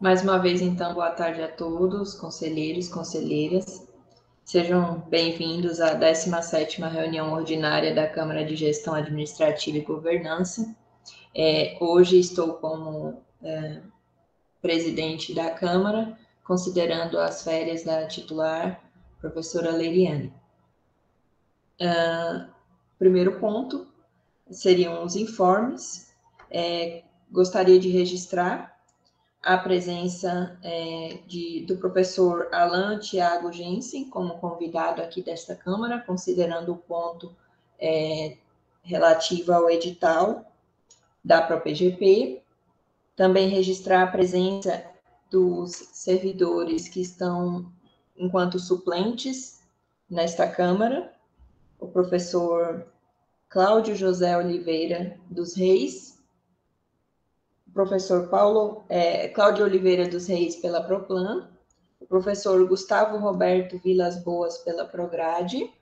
Mais uma vez, então, boa tarde a todos, conselheiros, conselheiras. Sejam bem-vindos à 17ª reunião ordinária da Câmara de Gestão Administrativa e Governança. É, hoje estou como é, presidente da Câmara, considerando as férias da titular, professora Leiriane. Uh, primeiro ponto seriam os informes. É, gostaria de registrar a presença é, de, do professor Alan Tiago Jensen como convidado aqui desta Câmara, considerando o ponto é, relativo ao edital da ProPGP. Também registrar a presença dos servidores que estão enquanto suplentes nesta Câmara, o professor Cláudio José Oliveira dos Reis, professor Paulo é, Cláudio Oliveira dos Reis pela Proplan, o professor Gustavo Roberto Vilas Boas pela Prograde,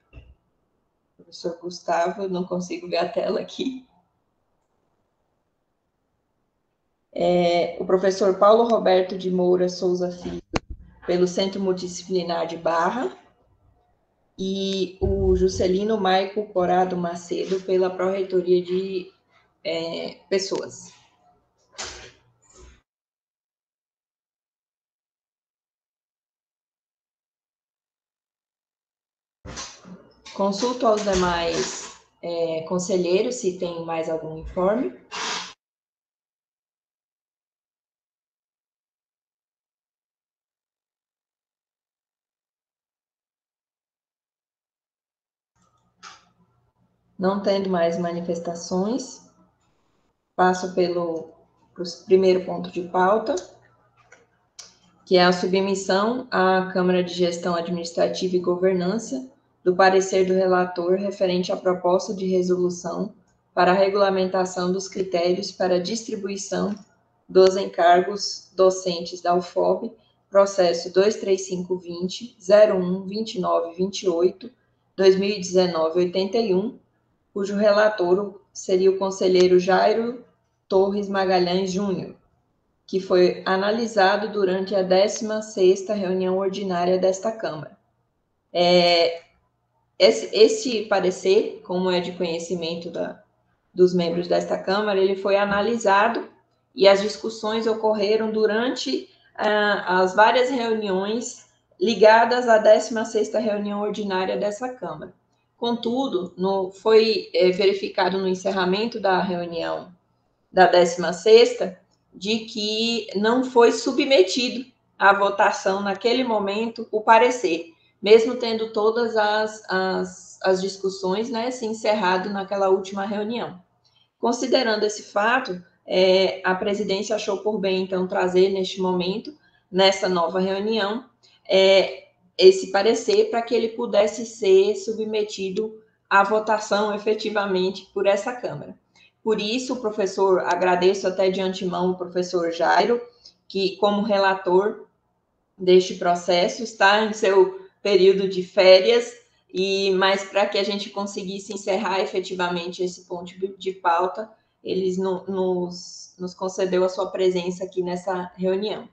professor Gustavo, não consigo ver a tela aqui. É, o professor Paulo Roberto de Moura Souza Filho, pelo Centro Multidisciplinar de Barra, e o Juscelino Maico Corado Macedo, pela Pró-Reitoria de é, Pessoas. Consulto aos demais é, conselheiros se tem mais algum informe. Não tendo mais manifestações, passo pelo primeiro ponto de pauta, que é a submissão à Câmara de Gestão Administrativa e Governança do parecer do relator referente à proposta de resolução para a regulamentação dos critérios para distribuição dos encargos docentes da UFOB, processo 23520 01 29 28 2019 81, cujo relator seria o conselheiro Jairo Torres Magalhães Júnior, que foi analisado durante a 16ª reunião ordinária desta Câmara. É, esse, esse parecer, como é de conhecimento da, dos membros desta Câmara, ele foi analisado e as discussões ocorreram durante ah, as várias reuniões ligadas à 16ª reunião ordinária dessa Câmara. Contudo, no, foi é, verificado no encerramento da reunião da 16ª de que não foi submetido à votação naquele momento o parecer mesmo tendo todas as, as, as discussões né, se encerrado naquela última reunião. Considerando esse fato, é, a presidência achou por bem, então, trazer neste momento, nessa nova reunião, é, esse parecer para que ele pudesse ser submetido à votação efetivamente por essa Câmara. Por isso, professor, agradeço até de antemão o professor Jairo, que, como relator deste processo, está em seu período de férias, e mas para que a gente conseguisse encerrar efetivamente esse ponto de pauta, eles no, nos, nos concedeu a sua presença aqui nessa reunião.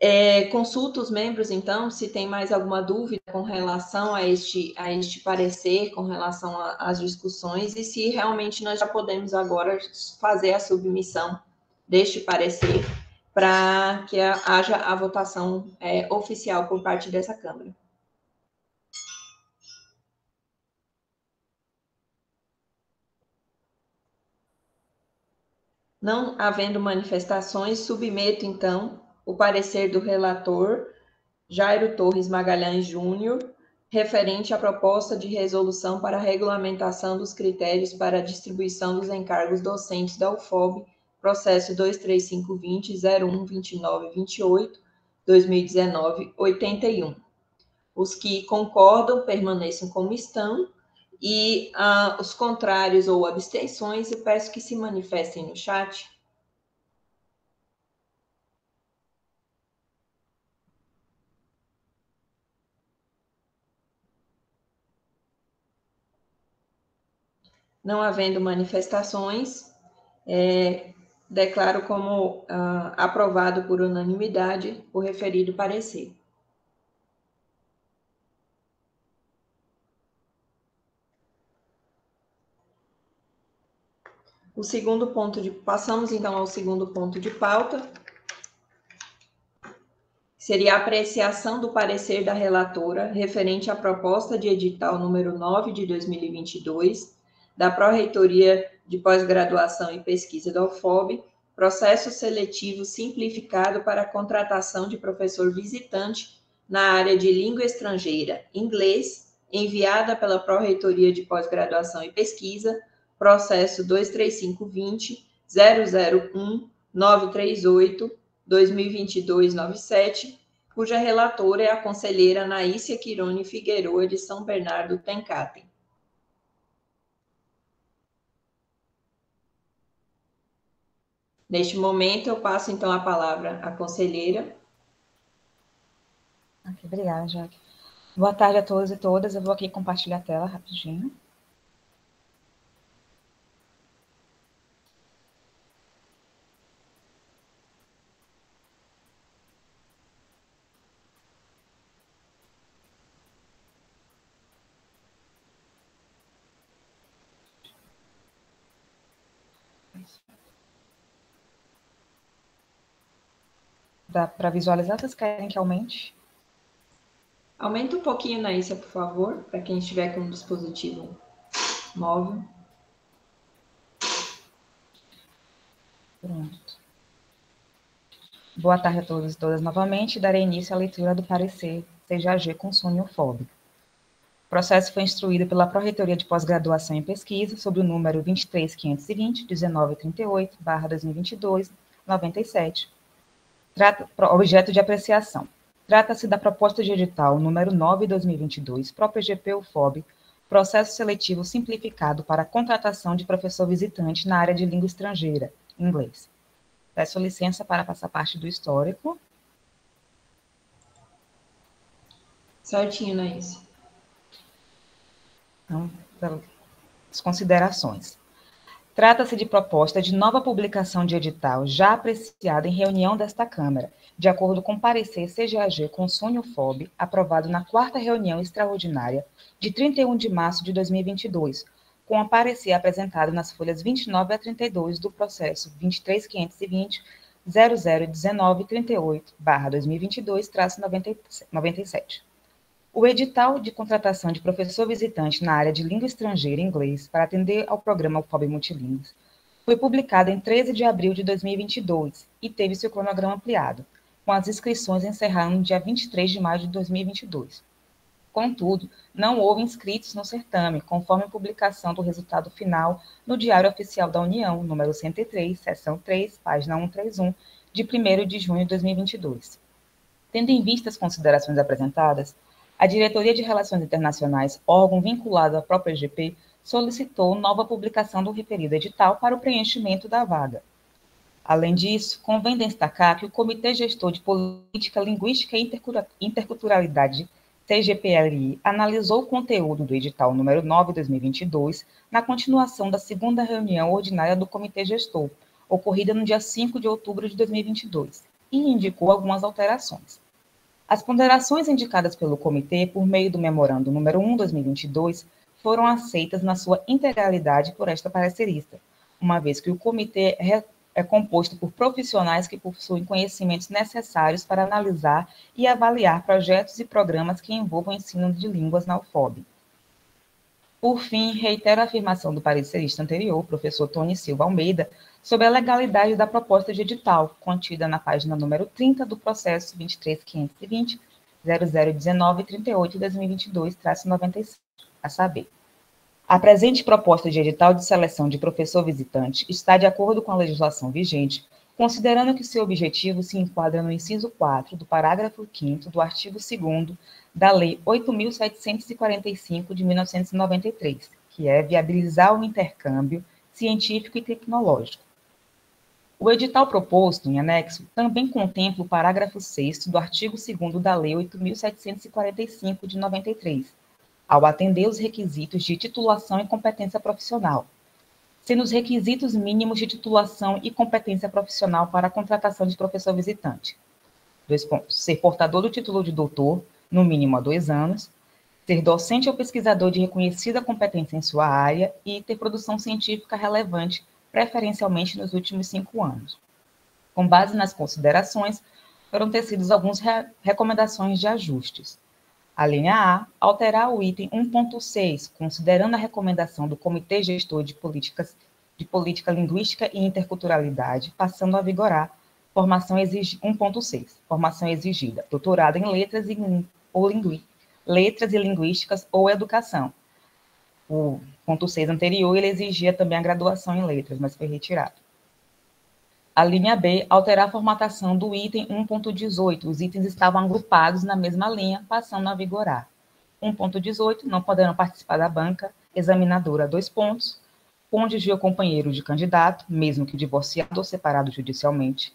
É, consulto os membros, então, se tem mais alguma dúvida com relação a este, a este parecer, com relação às discussões, e se realmente nós já podemos agora fazer a submissão deste parecer para que haja a votação é, oficial por parte dessa Câmara. Não havendo manifestações, submeto, então, o parecer do relator Jairo Torres Magalhães Júnior, referente à proposta de resolução para regulamentação dos critérios para a distribuição dos encargos docentes da UFOB processo 23520 01 29 28 2019 81. Os que concordam permaneçam como estão e ah, os contrários ou abstenções, eu peço que se manifestem no chat. Não havendo manifestações, é, declaro como uh, aprovado por unanimidade o referido parecer. O segundo ponto de. Passamos então ao segundo ponto de pauta. Seria a apreciação do parecer da relatora referente à proposta de edital número 9 de 2022 da Pró-Reitoria de Pós-Graduação e Pesquisa da UFOB, processo seletivo simplificado para a contratação de professor visitante na área de língua estrangeira, inglês, enviada pela Pró-Reitoria de Pós-Graduação e Pesquisa processo 23520 001 938 2022 97, cuja relatora é a conselheira Naícia Quirone Figueroa de São Bernardo Tencatem. Neste momento, eu passo então a palavra à conselheira. Obrigada, Jaque. Boa tarde a todos e todas. Eu vou aqui compartilhar a tela rapidinho. Para visualizar? Vocês querem que aumente? Aumenta um pouquinho, Naísa, por favor, para quem estiver com um dispositivo móvel. Pronto. Boa tarde a todos e todas novamente. Darei início à leitura do parecer CGAG com sonho fóbico. O processo foi instruído pela Pró-Reitoria de Pós-Graduação em Pesquisa sobre o número 23520 1938 2022 97 Trata, objeto de apreciação. Trata-se da proposta de edital número 9/2022, ProPGP UFOB, processo seletivo simplificado para a contratação de professor visitante na área de língua estrangeira, inglês. Peço licença para passar parte do histórico. Certinho, Naís. Então, as considerações. Trata-se de proposta de nova publicação de edital já apreciada em reunião desta Câmara, de acordo com parecer CGAG Consônio FOB, aprovado na quarta reunião extraordinária de 31 de março de 2022, com a parecer apresentado nas folhas 29 a 32 do processo 23520 0019 38 2022-97. O edital de contratação de professor visitante na área de língua estrangeira e inglês para atender ao programa UFOB Multilíngues foi publicado em 13 de abril de 2022 e teve seu cronograma ampliado, com as inscrições encerrando no dia 23 de maio de 2022. Contudo, não houve inscritos no certame, conforme a publicação do resultado final no Diário Oficial da União, número 103, seção 3, página 131, de 1 de junho de 2022. Tendo em vista as considerações apresentadas, a Diretoria de Relações Internacionais, órgão vinculado à própria EGP, solicitou nova publicação do referido edital para o preenchimento da vaga. Além disso, convém destacar que o Comitê Gestor de Política Linguística e Interculturalidade, CGPLI, analisou o conteúdo do edital número 9 de 2022 na continuação da segunda reunião ordinária do Comitê Gestor, ocorrida no dia 5 de outubro de 2022, e indicou algumas alterações. As ponderações indicadas pelo comitê por meio do memorando número 1/2022 foram aceitas na sua integralidade por esta parecerista, uma vez que o comitê é composto por profissionais que possuem conhecimentos necessários para analisar e avaliar projetos e programas que envolvam ensino de línguas na UFOB. Por fim, reitero a afirmação do parecerista anterior, professor Tony Silva Almeida, sobre a legalidade da proposta de edital, contida na página número 30 do processo 23520 0019 38 2022-97, a saber. A presente proposta de edital de seleção de professor visitante está de acordo com a legislação vigente, considerando que seu objetivo se enquadra no inciso 4 do parágrafo 5 do artigo 2 da Lei 8.745 de 1993, que é viabilizar o intercâmbio científico e tecnológico. O edital proposto, em anexo, também contempla o parágrafo 6 do artigo 2 da Lei 8.745 de 93, ao atender os requisitos de titulação e competência profissional, sendo os requisitos mínimos de titulação e competência profissional para a contratação de professor visitante. Dois pontos. Ser portador do título de doutor, no mínimo há dois anos, ser docente ou pesquisador de reconhecida competência em sua área e ter produção científica relevante, preferencialmente nos últimos cinco anos. Com base nas considerações, foram tecidos algumas re recomendações de ajustes. A linha A, alterar o item 1.6, considerando a recomendação do Comitê Gestor de Políticas de Política Linguística e Interculturalidade, passando a vigorar formação exig 1.6, formação exigida, doutorado em letras e ou lingui, letras e linguísticas ou educação. O ponto 6 anterior, ele exigia também a graduação em letras, mas foi retirado. A linha B, alterar a formatação do item 1.18. Os itens estavam agrupados na mesma linha, passando a vigorar. 1.18, não poderão participar da banca, examinadora, dois pontos, cônjuge ou companheiro de candidato, mesmo que divorciado ou separado judicialmente,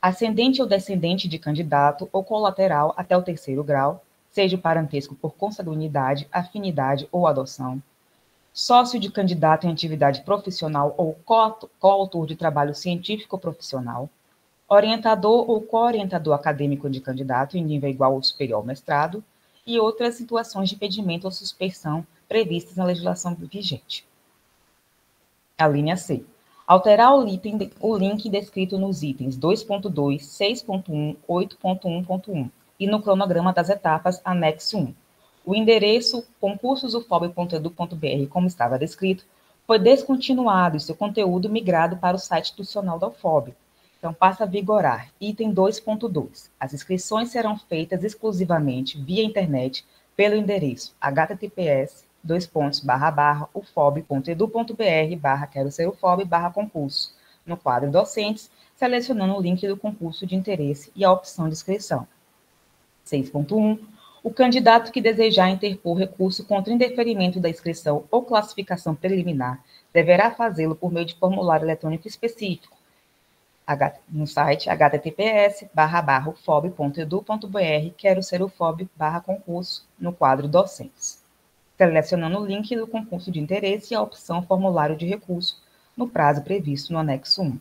ascendente ou descendente de candidato ou colateral até o terceiro grau, seja parentesco por consanguinidade, afinidade ou adoção, sócio de candidato em atividade profissional ou coautor de trabalho científico profissional, orientador ou co-orientador acadêmico de candidato em nível igual ou superior ao mestrado, e outras situações de impedimento ou suspensão previstas na legislação vigente. A linha C. Alterar o, item, o link descrito nos itens 2.2, 6.1, 8.1.1 e no cronograma das etapas, anexo 1. O endereço concursosufob.edu.br, como estava descrito, foi descontinuado e seu conteúdo migrado para o site institucional da UFOB. Então, passa a vigorar. Item 2.2. As inscrições serão feitas exclusivamente via internet pelo endereço https dois pontos, barra, barra, ufob.edu.br, barra, quero ser ufob, barra, concurso, no quadro docentes, selecionando o link do concurso de interesse e a opção de inscrição. 6.1. O candidato que desejar interpor recurso contra indeferimento da inscrição ou classificação preliminar deverá fazê-lo por meio de formulário eletrônico específico no site https barra ufob.edu.br quero ser ufob barra concurso no quadro docentes selecionando o link do concurso de interesse e a opção formulário de recurso, no prazo previsto no anexo 1.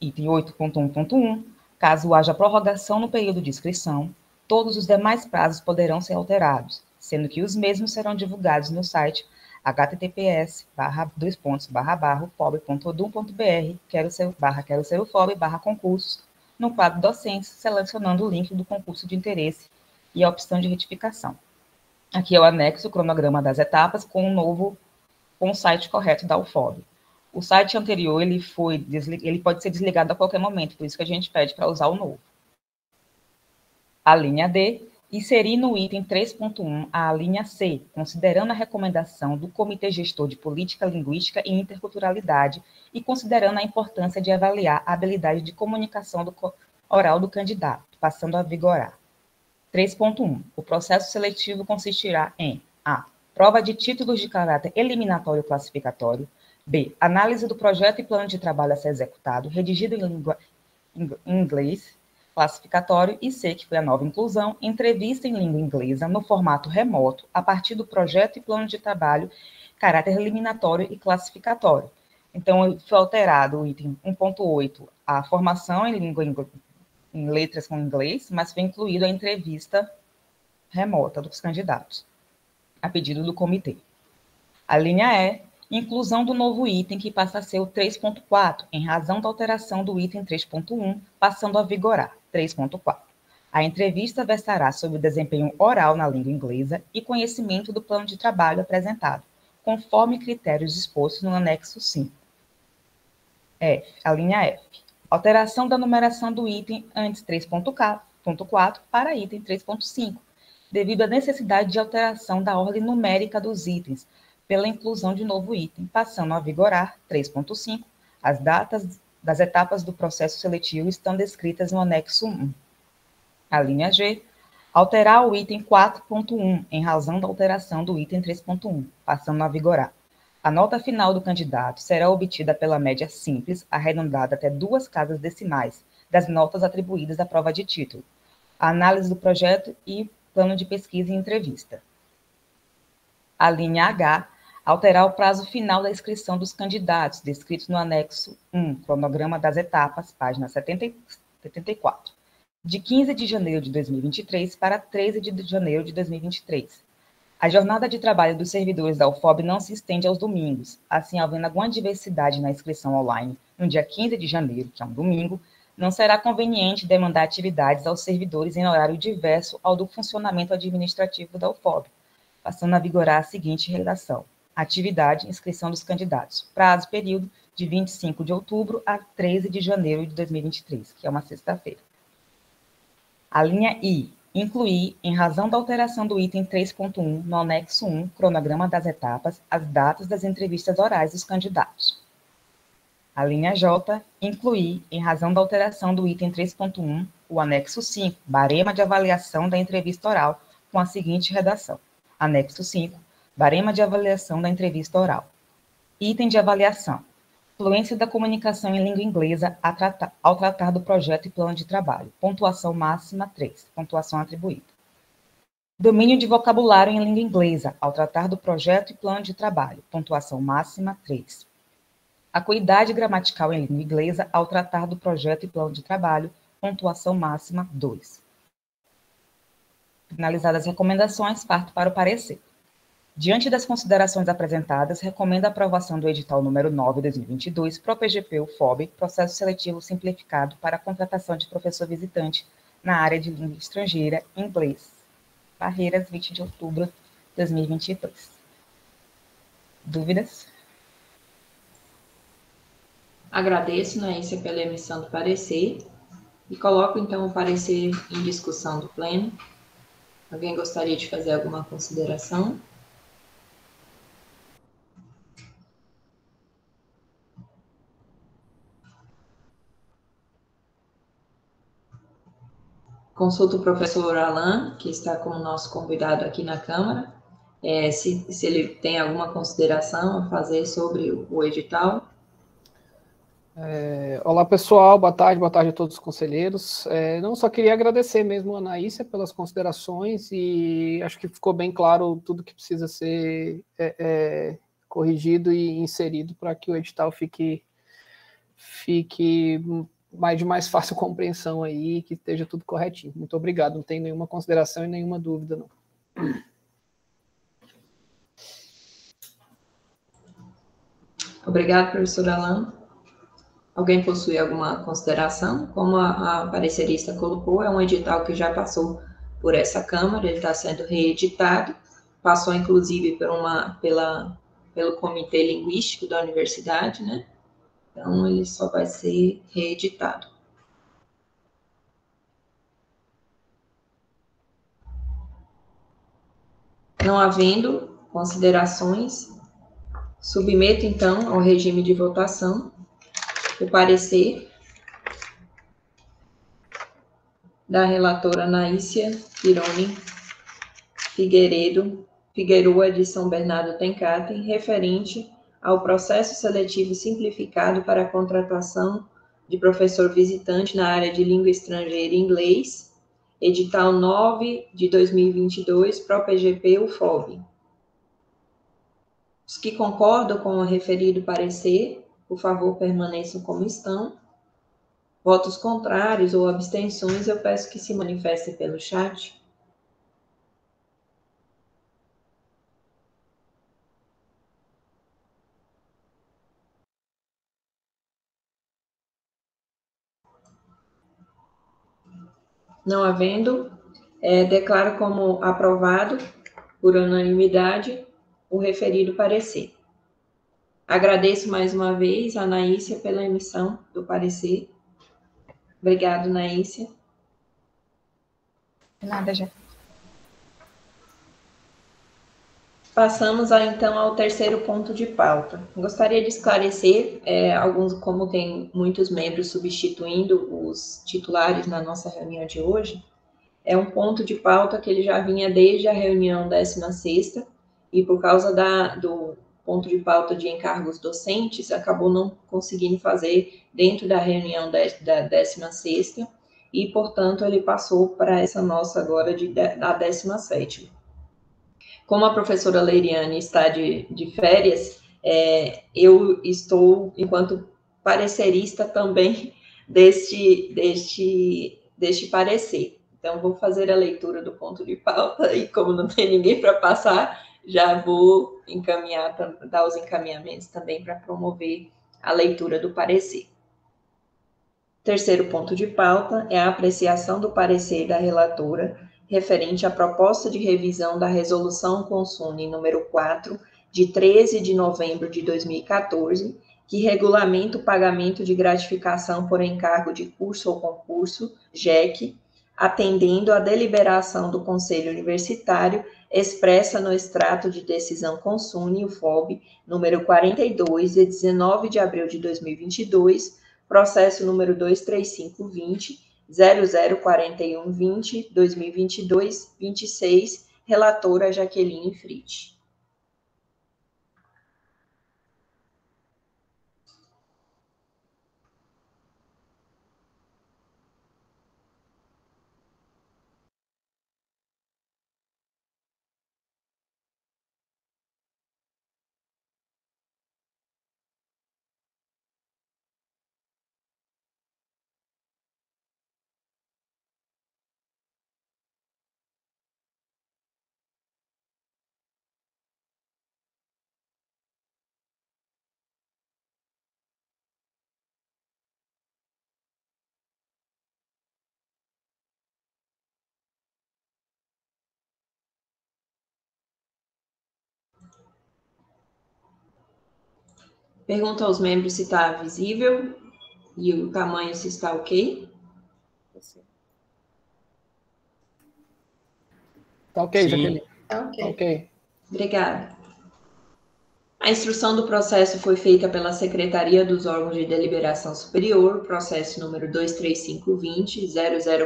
Item 8.1.1. Caso haja prorrogação no período de inscrição, todos os demais prazos poderão ser alterados, sendo que os mesmos serão divulgados no site https barra dois pontos barra barra fob.odum.br quero ser barra quero ser o fob barra concursos no quadro docentes selecionando o link do concurso de interesse e a opção de retificação. Aqui é o anexo, o cronograma das etapas, com o novo, com o site correto da UFOB. O site anterior, ele, foi, ele pode ser desligado a qualquer momento, por isso que a gente pede para usar o novo. A linha D, inserir no item 3.1 a linha C, considerando a recomendação do Comitê Gestor de Política Linguística e Interculturalidade e considerando a importância de avaliar a habilidade de comunicação do oral do candidato, passando a vigorar. 3.1. O processo seletivo consistirá em A. Prova de títulos de caráter eliminatório classificatório. B. Análise do projeto e plano de trabalho a ser executado, redigido em língua inglês classificatório. E C, que foi a nova inclusão, entrevista em língua inglesa no formato remoto, a partir do projeto e plano de trabalho, caráter eliminatório e classificatório. Então, foi alterado o item 1.8, a formação em língua em letras com inglês, mas foi incluído a entrevista remota dos candidatos, a pedido do comitê. A linha E, inclusão do novo item que passa a ser o 3.4, em razão da alteração do item 3.1, passando a vigorar, 3.4. A entrevista versará sobre o desempenho oral na língua inglesa e conhecimento do plano de trabalho apresentado, conforme critérios dispostos no anexo 5. F, a linha F. Alteração da numeração do item antes 3.4 para item 3.5, devido à necessidade de alteração da ordem numérica dos itens, pela inclusão de novo item, passando a vigorar 3.5. As datas das etapas do processo seletivo estão descritas no anexo 1. A linha G, alterar o item 4.1 em razão da alteração do item 3.1, passando a vigorar. A nota final do candidato será obtida pela média simples, arredondada até duas casas decimais, das notas atribuídas à prova de título, a análise do projeto e plano de pesquisa e entrevista. A linha H, alterar o prazo final da inscrição dos candidatos, descritos no anexo 1, cronograma das etapas, página 70, 74, de 15 de janeiro de 2023 para 13 de janeiro de 2023. A jornada de trabalho dos servidores da UFOB não se estende aos domingos, assim, havendo alguma diversidade na inscrição online no dia 15 de janeiro, que é um domingo, não será conveniente demandar atividades aos servidores em horário diverso ao do funcionamento administrativo da UFOB, passando a vigorar a seguinte redação. Atividade, inscrição dos candidatos. Prazo, período de 25 de outubro a 13 de janeiro de 2023, que é uma sexta-feira. A linha I. Incluir, em razão da alteração do item 3.1 no anexo 1, cronograma das etapas, as datas das entrevistas orais dos candidatos. A linha J. Incluir, em razão da alteração do item 3.1, o anexo 5, barema de avaliação da entrevista oral, com a seguinte redação. Anexo 5, barema de avaliação da entrevista oral. Item de avaliação. Fluência da comunicação em língua inglesa tratar, ao tratar do projeto e plano de trabalho. Pontuação máxima 3. Pontuação atribuída. Domínio de vocabulário em língua inglesa ao tratar do projeto e plano de trabalho. Pontuação máxima 3. Acuidade gramatical em língua inglesa ao tratar do projeto e plano de trabalho. Pontuação máxima 2. Finalizadas as recomendações, parto para o parecer. Diante das considerações apresentadas, recomendo a aprovação do edital número 9 de 2022, ProPGP UFOB, Processo Seletivo Simplificado para a Contratação de Professor Visitante na área de língua estrangeira, inglês. Barreiras, 20 de outubro de 2022. Dúvidas? Agradeço, Naícia, pela emissão do parecer e coloco então o parecer em discussão do Pleno. Alguém gostaria de fazer alguma consideração? Consulto o professor Alain, que está como nosso convidado aqui na Câmara, é, se, se ele tem alguma consideração a fazer sobre o, o edital. É, olá, pessoal, boa tarde, boa tarde a todos os conselheiros. É, não, só queria agradecer mesmo a Anaísia pelas considerações e acho que ficou bem claro tudo que precisa ser é, é corrigido e inserido para que o edital fique, fique mais de mais fácil compreensão aí, que esteja tudo corretinho. Muito obrigado, não tem nenhuma consideração e nenhuma dúvida, não. Obrigado, professor Alain. Alguém possui alguma consideração? Como a, a parecerista colocou, é um edital que já passou por essa Câmara, ele está sendo reeditado, passou inclusive por uma, pela, pelo Comitê Linguístico da Universidade, né? Então, ele só vai ser reeditado. Não havendo considerações, submeto então ao regime de votação o parecer da relatora Naícia Pironi Figueiredo Figueroa de São Bernardo Tencaten, referente ao processo seletivo simplificado para a contratação de professor visitante na área de língua estrangeira e inglês, edital 9 de 2022, ProPGP UFOB. Os que concordam com o referido parecer, por favor, permaneçam como estão. Votos contrários ou abstenções, eu peço que se manifestem pelo chat. Não havendo, é, declaro como aprovado, por unanimidade, o referido parecer. Agradeço mais uma vez a Naícia pela emissão do parecer. Obrigado, Naícia. Nada, já. Passamos então ao terceiro ponto de pauta. Gostaria de esclarecer, é, alguns, como tem muitos membros substituindo os titulares na nossa reunião de hoje, é um ponto de pauta que ele já vinha desde a reunião 16 e por causa da, do ponto de pauta de encargos docentes, acabou não conseguindo fazer dentro da reunião da 16 e, portanto, ele passou para essa nossa agora de, da 17 como a professora Leiriane está de, de férias, é, eu estou, enquanto parecerista também deste, deste, deste parecer. Então, vou fazer a leitura do ponto de pauta e, como não tem ninguém para passar, já vou encaminhar, dar os encaminhamentos também para promover a leitura do parecer. Terceiro ponto de pauta é a apreciação do parecer da relatora referente à proposta de revisão da Resolução Consune número 4, de 13 de novembro de 2014, que regulamenta o pagamento de gratificação por encargo de curso ou concurso, JEC, atendendo à deliberação do Conselho Universitário expressa no extrato de decisão Consune, o FOB, número 42, de 19 de abril de 2022, processo número 23520, 004120, 2022, 26, relatora Jaqueline Fritz. Pergunta aos membros se está visível e o tamanho se está ok. Está ok, Jaqueline. Está ok. ok. Obrigada. A instrução do processo foi feita pela Secretaria dos Órgãos de Deliberação Superior, processo número 23520,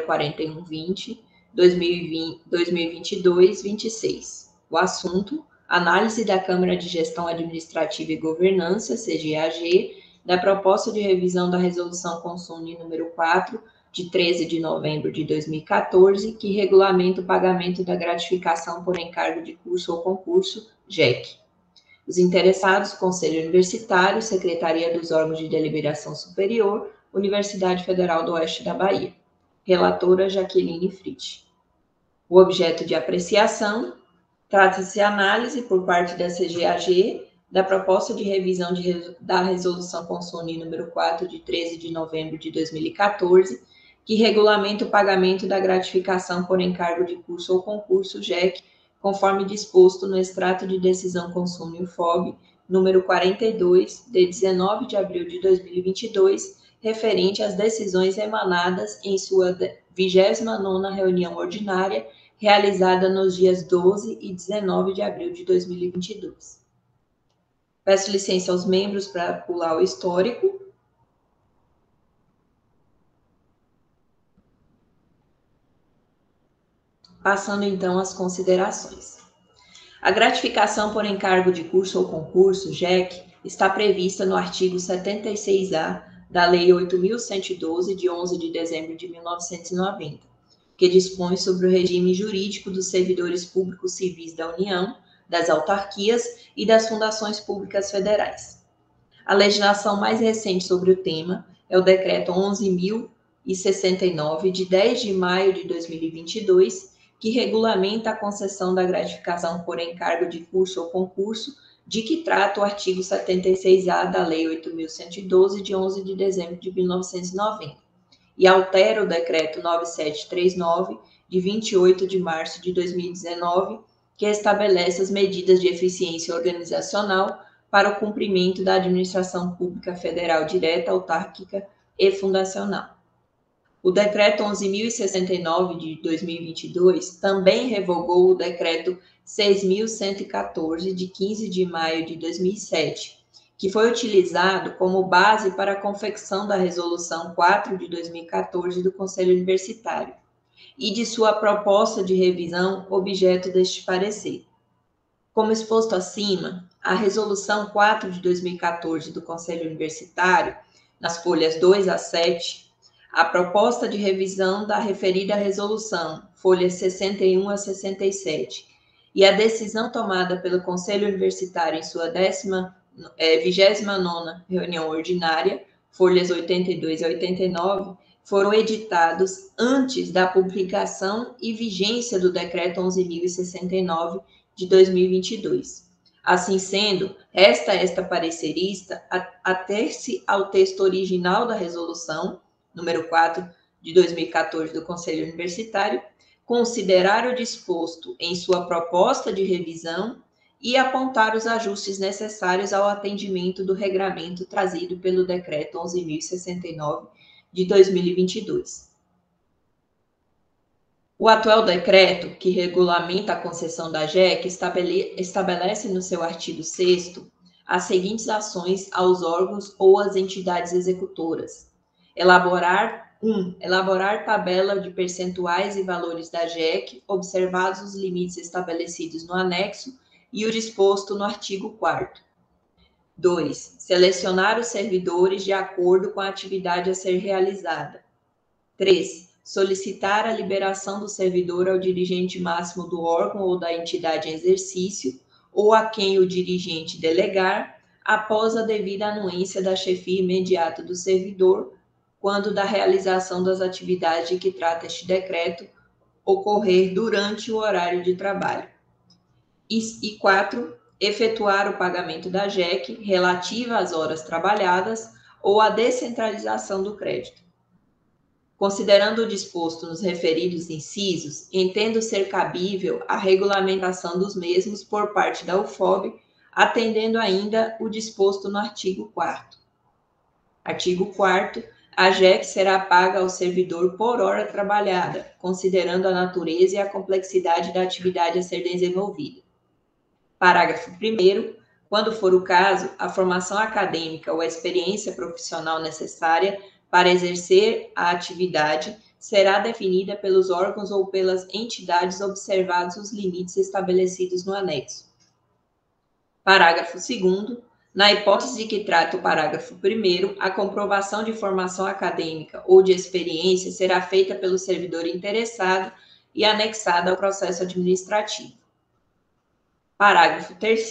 004120, 2022, 26. O assunto, análise da Câmara de Gestão Administrativa e Governança, CGAG, da proposta de revisão da Resolução Consune número 4, de 13 de novembro de 2014, que regulamenta o pagamento da gratificação por encargo de curso ou concurso, JEC. Os interessados, Conselho Universitário, Secretaria dos Órgãos de Deliberação Superior, Universidade Federal do Oeste da Bahia. Relatora Jaqueline Fritz. O objeto de apreciação Trata-se análise por parte da CGAG da proposta de revisão de, da Resolução Consune número 4 de 13 de novembro de 2014, que regulamenta o pagamento da gratificação por encargo de curso ou concurso JEC, conforme disposto no extrato de decisão Consumo FOB número 42 de 19 de abril de 2022, referente às decisões emanadas em sua 29ª reunião ordinária realizada nos dias 12 e 19 de abril de 2022. Peço licença aos membros para pular o histórico. Passando então às considerações. A gratificação por encargo de curso ou concurso, JEC, está prevista no artigo 76A da Lei 8.112, de 11 de dezembro de 1990 que dispõe sobre o regime jurídico dos servidores públicos civis da União, das autarquias e das fundações públicas federais. A legislação mais recente sobre o tema é o Decreto 11.069, de 10 de maio de 2022, que regulamenta a concessão da gratificação por encargo de curso ou concurso, de que trata o artigo 76A da Lei 8.112, de 11 de dezembro de 1990 e altera o decreto 9739 de 28 de março de 2019, que estabelece as medidas de eficiência organizacional para o cumprimento da administração pública federal direta, autárquica e fundacional. O decreto 11.069 de 2022 também revogou o decreto 6.114 de 15 de maio de 2007, que foi utilizado como base para a confecção da Resolução 4 de 2014 do Conselho Universitário e de sua proposta de revisão, objeto deste parecer. Como exposto acima, a Resolução 4 de 2014 do Conselho Universitário, nas folhas 2 a 7, a proposta de revisão da referida resolução, folhas 61 a 67, e a decisão tomada pelo Conselho Universitário em sua décima, é, 29 reunião ordinária, folhas 82 e 89, foram editados antes da publicação e vigência do Decreto 11.069 de 2022. Assim sendo, resta esta parecerista ater-se ao texto original da resolução, número 4 de 2014 do Conselho Universitário, considerar o disposto em sua proposta de revisão e apontar os ajustes necessários ao atendimento do regramento trazido pelo Decreto 11.069 de 2022. O atual decreto, que regulamenta a concessão da JEC, estabelece no seu artigo 6 as seguintes ações aos órgãos ou às entidades executoras: elaborar 1. Um, elaborar tabela de percentuais e valores da JEC, observados os limites estabelecidos no anexo e o disposto no artigo 4 2. Selecionar os servidores de acordo com a atividade a ser realizada. 3. Solicitar a liberação do servidor ao dirigente máximo do órgão ou da entidade em exercício, ou a quem o dirigente delegar, após a devida anuência da chefia imediata do servidor, quando da realização das atividades de que trata este decreto ocorrer durante o horário de trabalho. E 4 efetuar o pagamento da JEC relativa às horas trabalhadas ou a descentralização do crédito. Considerando o disposto nos referidos incisos, entendo ser cabível a regulamentação dos mesmos por parte da UFOB, atendendo ainda o disposto no artigo 4 Artigo 4 a JEC será paga ao servidor por hora trabalhada, considerando a natureza e a complexidade da atividade a ser desenvolvida. Parágrafo 1. Quando for o caso, a formação acadêmica ou a experiência profissional necessária para exercer a atividade será definida pelos órgãos ou pelas entidades observados os limites estabelecidos no anexo. Parágrafo 2. Na hipótese de que trata o parágrafo 1, a comprovação de formação acadêmica ou de experiência será feita pelo servidor interessado e anexada ao processo administrativo. Parágrafo 3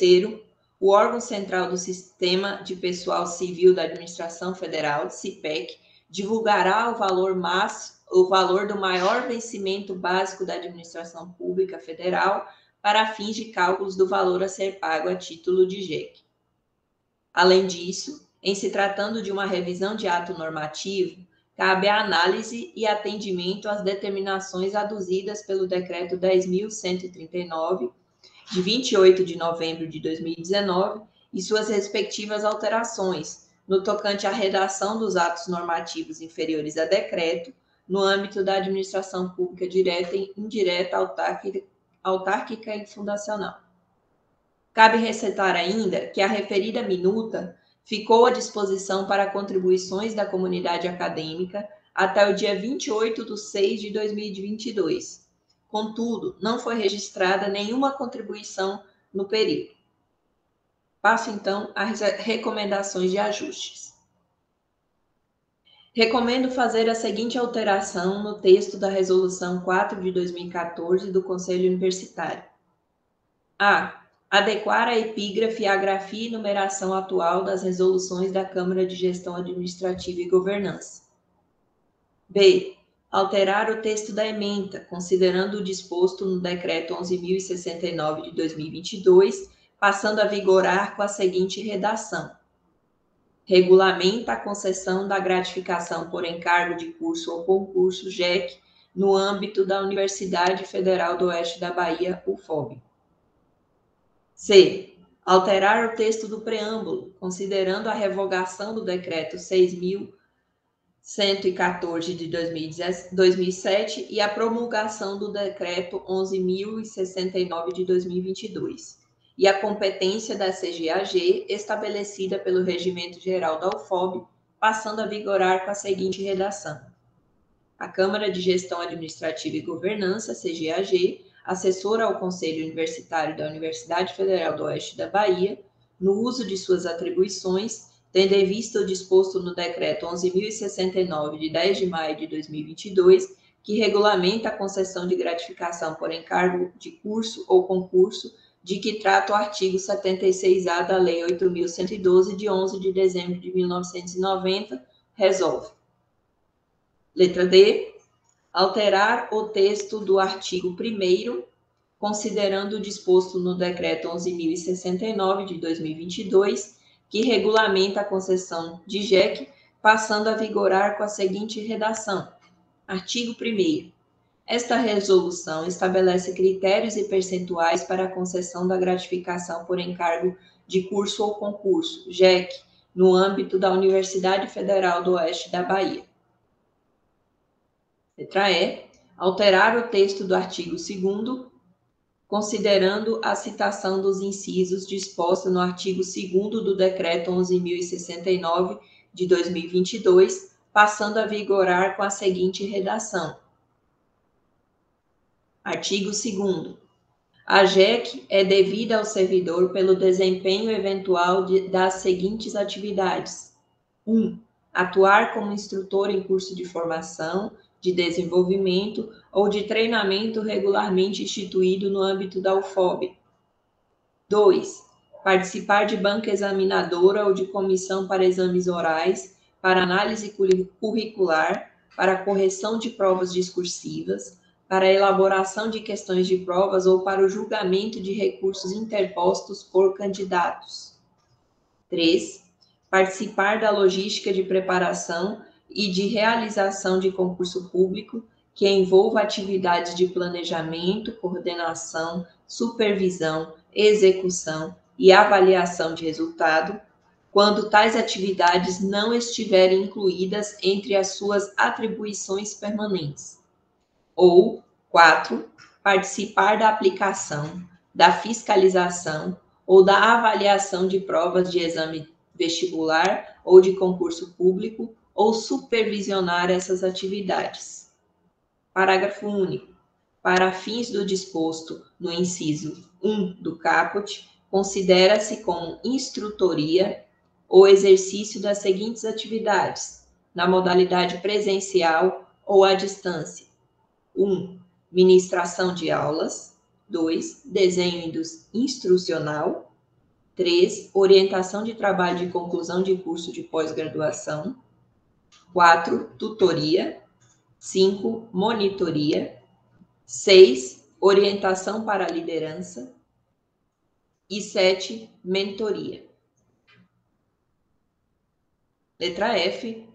o órgão central do Sistema de Pessoal Civil da Administração Federal, CIPEC, divulgará o valor mais, o valor do maior vencimento básico da administração pública federal para fins de cálculos do valor a ser pago a título de JEC. Além disso, em se tratando de uma revisão de ato normativo, cabe a análise e atendimento às determinações aduzidas pelo Decreto 10.139 de 28 de novembro de 2019 e suas respectivas alterações, no tocante à redação dos atos normativos inferiores a decreto, no âmbito da administração pública direta e indireta, autárquica, e fundacional. Cabe ressaltar ainda que a referida minuta ficou à disposição para contribuições da comunidade acadêmica até o dia 28 de 6 de 2022, Contudo, não foi registrada nenhuma contribuição no período. Passo então às recomendações de ajustes. Recomendo fazer a seguinte alteração no texto da Resolução 4 de 2014 do Conselho Universitário. A. Adequar a epígrafe à grafia e numeração atual das resoluções da Câmara de Gestão Administrativa e Governança. B alterar o texto da emenda, considerando o disposto no Decreto 11.069 de 2022, passando a vigorar com a seguinte redação: Regulamenta a concessão da gratificação por encargo de curso ou concurso JEC no âmbito da Universidade Federal do Oeste da Bahia, UFOB. C. Alterar o texto do preâmbulo, considerando a revogação do Decreto 6.000 114 de 2007 e a promulgação do decreto 11.069 de 2022 e a competência da CGAG estabelecida pelo Regimento Geral da UFOB, passando a vigorar com a seguinte redação: A Câmara de Gestão Administrativa e Governança, CGAG, assessora ao Conselho Universitário da Universidade Federal do Oeste da Bahia, no uso de suas atribuições tendo em vista o disposto no Decreto 11.069, de 10 de maio de 2022, que regulamenta a concessão de gratificação por encargo de curso ou concurso, de que trata o artigo 76-A da Lei 8.112, de 11 de dezembro de 1990, resolve. Letra D. Alterar o texto do artigo 1 considerando o disposto no Decreto 11.069 de 2022, que regulamenta a concessão de JEC, passando a vigorar com a seguinte redação Artigo 1. Esta resolução estabelece critérios e percentuais para a concessão da gratificação por encargo de curso ou concurso, JEC, no âmbito da Universidade Federal do Oeste da Bahia. Letra E. Alterar o texto do artigo 2 considerando a citação dos incisos disposta no artigo 2 do Decreto 11.069 de 2022, passando a vigorar com a seguinte redação. Artigo 2 a JEC é devida ao servidor pelo desempenho eventual de, das seguintes atividades: 1. Um, atuar como instrutor em curso de formação, de desenvolvimento ou de treinamento regularmente instituído no âmbito da UFOB. 2. Participar de banca examinadora ou de comissão para exames orais para análise curricular, para correção de provas discursivas, para elaboração de questões de provas ou para o julgamento de recursos interpostos por candidatos. 3. Participar da logística de preparação e de realização de concurso público que envolva atividades de planejamento, coordenação, supervisão, execução e avaliação de resultado, quando tais atividades não estiverem incluídas entre as suas atribuições permanentes. Ou, quatro, participar da aplicação, da fiscalização ou da avaliação de provas de exame vestibular ou de concurso público ou supervisionar essas atividades. Parágrafo único. Para fins do disposto no inciso 1 do caput, considera-se como instrutoria o exercício das seguintes atividades, na modalidade presencial ou à distância: 1. Um, ministração de aulas. 2. Desenho instrucional. 3. Orientação de trabalho de conclusão de curso de pós-graduação. 4. Tutoria. 5. Monitoria. 6. Orientação para a liderança. E 7. Mentoria. Letra F.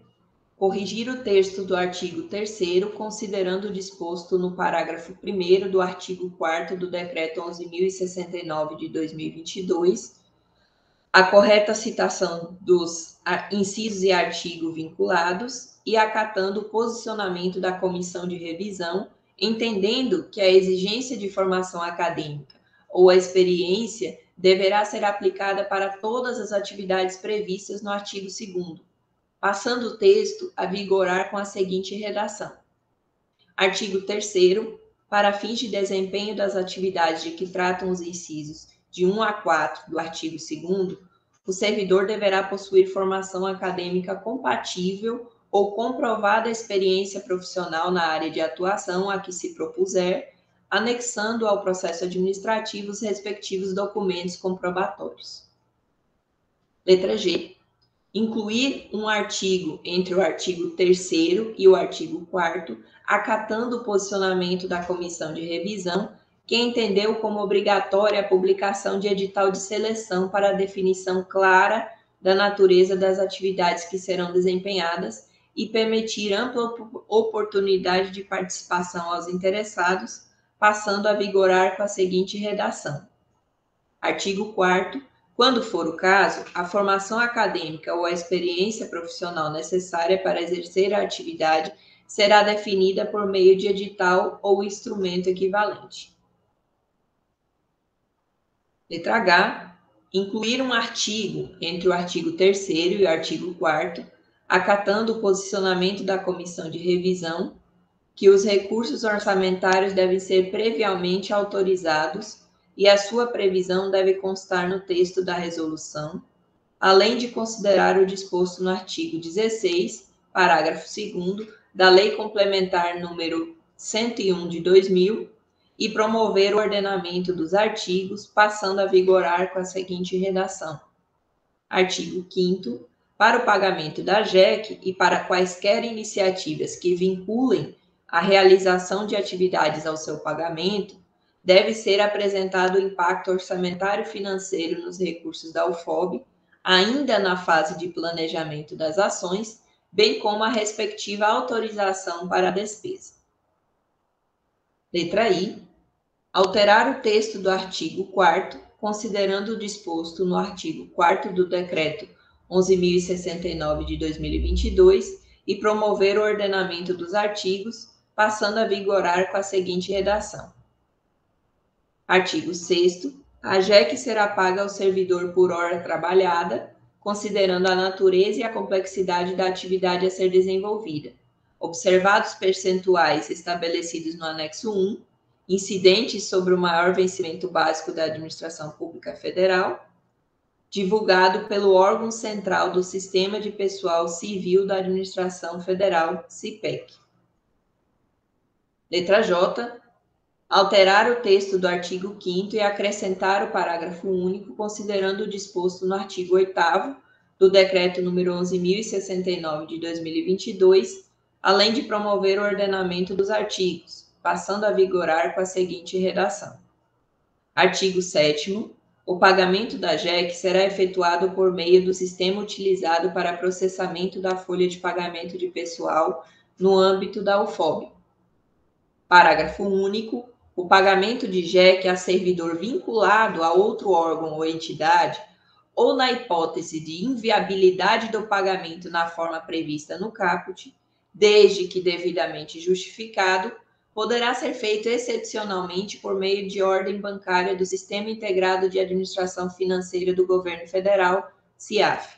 Corrigir o texto do artigo 3 considerando o disposto no parágrafo 1 do artigo 4 do Decreto 11.069 de 2022, a correta citação dos incisos e artigo vinculados e acatando o posicionamento da comissão de revisão, entendendo que a exigência de formação acadêmica ou a experiência deverá ser aplicada para todas as atividades previstas no artigo 2 passando o texto a vigorar com a seguinte redação: Artigo 3 para fins de desempenho das atividades de que tratam os incisos de 1 a 4 do artigo 2 o servidor deverá possuir formação acadêmica compatível ou comprovada experiência profissional na área de atuação a que se propuser, anexando ao processo administrativo os respectivos documentos comprobatórios. Letra G incluir um artigo entre o artigo 3 e o artigo 4 acatando o posicionamento da comissão de revisão, que entendeu como obrigatória a publicação de edital de seleção para a definição clara da natureza das atividades que serão desempenhadas e permitir ampla oportunidade de participação aos interessados, passando a vigorar com a seguinte redação: Artigo 4 quando for o caso, a formação acadêmica ou a experiência profissional necessária para exercer a atividade será definida por meio de edital ou instrumento equivalente. Letra H. Incluir um artigo entre o artigo 3 e o artigo 4 acatando o posicionamento da comissão de revisão, que os recursos orçamentários devem ser previamente autorizados e a sua previsão deve constar no texto da resolução, além de considerar o disposto no artigo 16, parágrafo 2 da Lei Complementar número 101 de 2000 e promover o ordenamento dos artigos, passando a vigorar com a seguinte redação: Artigo 5 para o pagamento da JEC e para quaisquer iniciativas que vinculem a realização de atividades ao seu pagamento, deve ser apresentado o impacto orçamentário financeiro nos recursos da UFOB, ainda na fase de planejamento das ações, bem como a respectiva autorização para a despesa. Letra I. Alterar o texto do artigo 4 considerando o disposto no artigo 4 do Decreto 11.069 de 2022 e promover o ordenamento dos artigos, passando a vigorar com a seguinte redação. Artigo 6 a JEC será paga ao servidor por hora trabalhada, considerando a natureza e a complexidade da atividade a ser desenvolvida, observados percentuais estabelecidos no anexo 1, incidentes sobre o maior vencimento básico da administração pública federal, divulgado pelo órgão central do Sistema de Pessoal Civil da Administração Federal, CIPEC. Letra J. Alterar o texto do artigo 5 e acrescentar o parágrafo único, considerando o disposto no artigo 8 do Decreto número 11.069 de 2022, além de promover o ordenamento dos artigos, passando a vigorar com a seguinte redação. Artigo 7 o pagamento da JEC será efetuado por meio do sistema utilizado para processamento da folha de pagamento de pessoal no âmbito da UFOB. Parágrafo único. O pagamento de JEC a servidor vinculado a outro órgão ou entidade, ou na hipótese de inviabilidade do pagamento na forma prevista no caput, desde que devidamente justificado, poderá ser feito excepcionalmente por meio de ordem bancária do Sistema Integrado de Administração Financeira do Governo Federal, CIAF.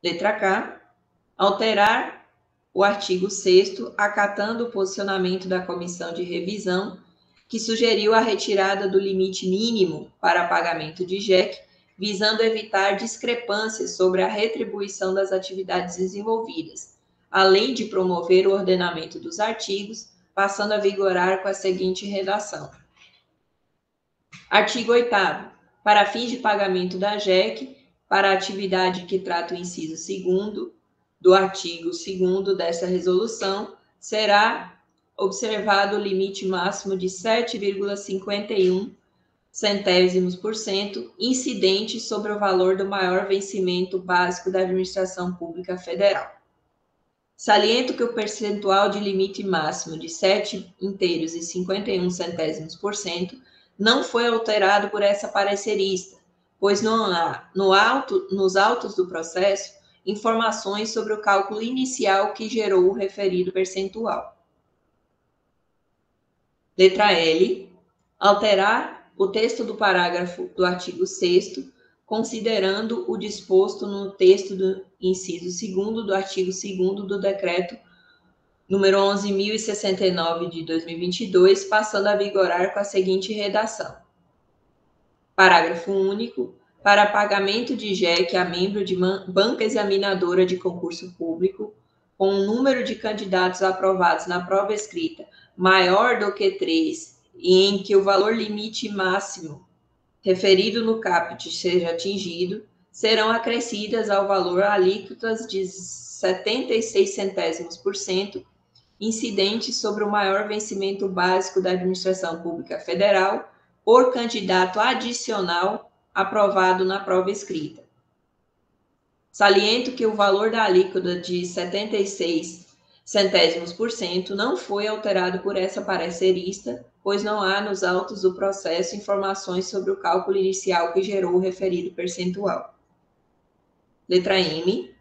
Letra K. Alterar o artigo 6 acatando o posicionamento da comissão de revisão, que sugeriu a retirada do limite mínimo para pagamento de JEC, visando evitar discrepâncias sobre a retribuição das atividades desenvolvidas, além de promover o ordenamento dos artigos passando a vigorar com a seguinte redação. Artigo 8 Para fins de pagamento da JEC, para a atividade que trata o inciso 2 do artigo 2 dessa resolução, será observado o limite máximo de 7,51 centésimos por cento incidente sobre o valor do maior vencimento básico da administração pública federal. Saliento que o percentual de limite máximo de 7 inteiros e 51 centésimos por cento não foi alterado por essa parecerista, pois não há no alto, nos autos do processo informações sobre o cálculo inicial que gerou o referido percentual. Letra L. Alterar o texto do parágrafo do artigo 6 considerando o disposto no texto do inciso 2 do artigo 2 do decreto número 11.069 de 2022, passando a vigorar com a seguinte redação. Parágrafo único. Para pagamento de JEC a membro de banca examinadora de concurso público, com um número de candidatos aprovados na prova escrita maior do que 3 e em que o valor limite máximo referido no caput seja atingido, serão acrescidas ao valor alíquotas de 76 centésimos por cento incidentes sobre o maior vencimento básico da administração pública federal por candidato adicional aprovado na prova escrita. Saliento que o valor da alíquota de 76 centésimos por cento não foi alterado por essa parecerista pois não há nos autos do processo informações sobre o cálculo inicial que gerou o referido percentual. Letra M.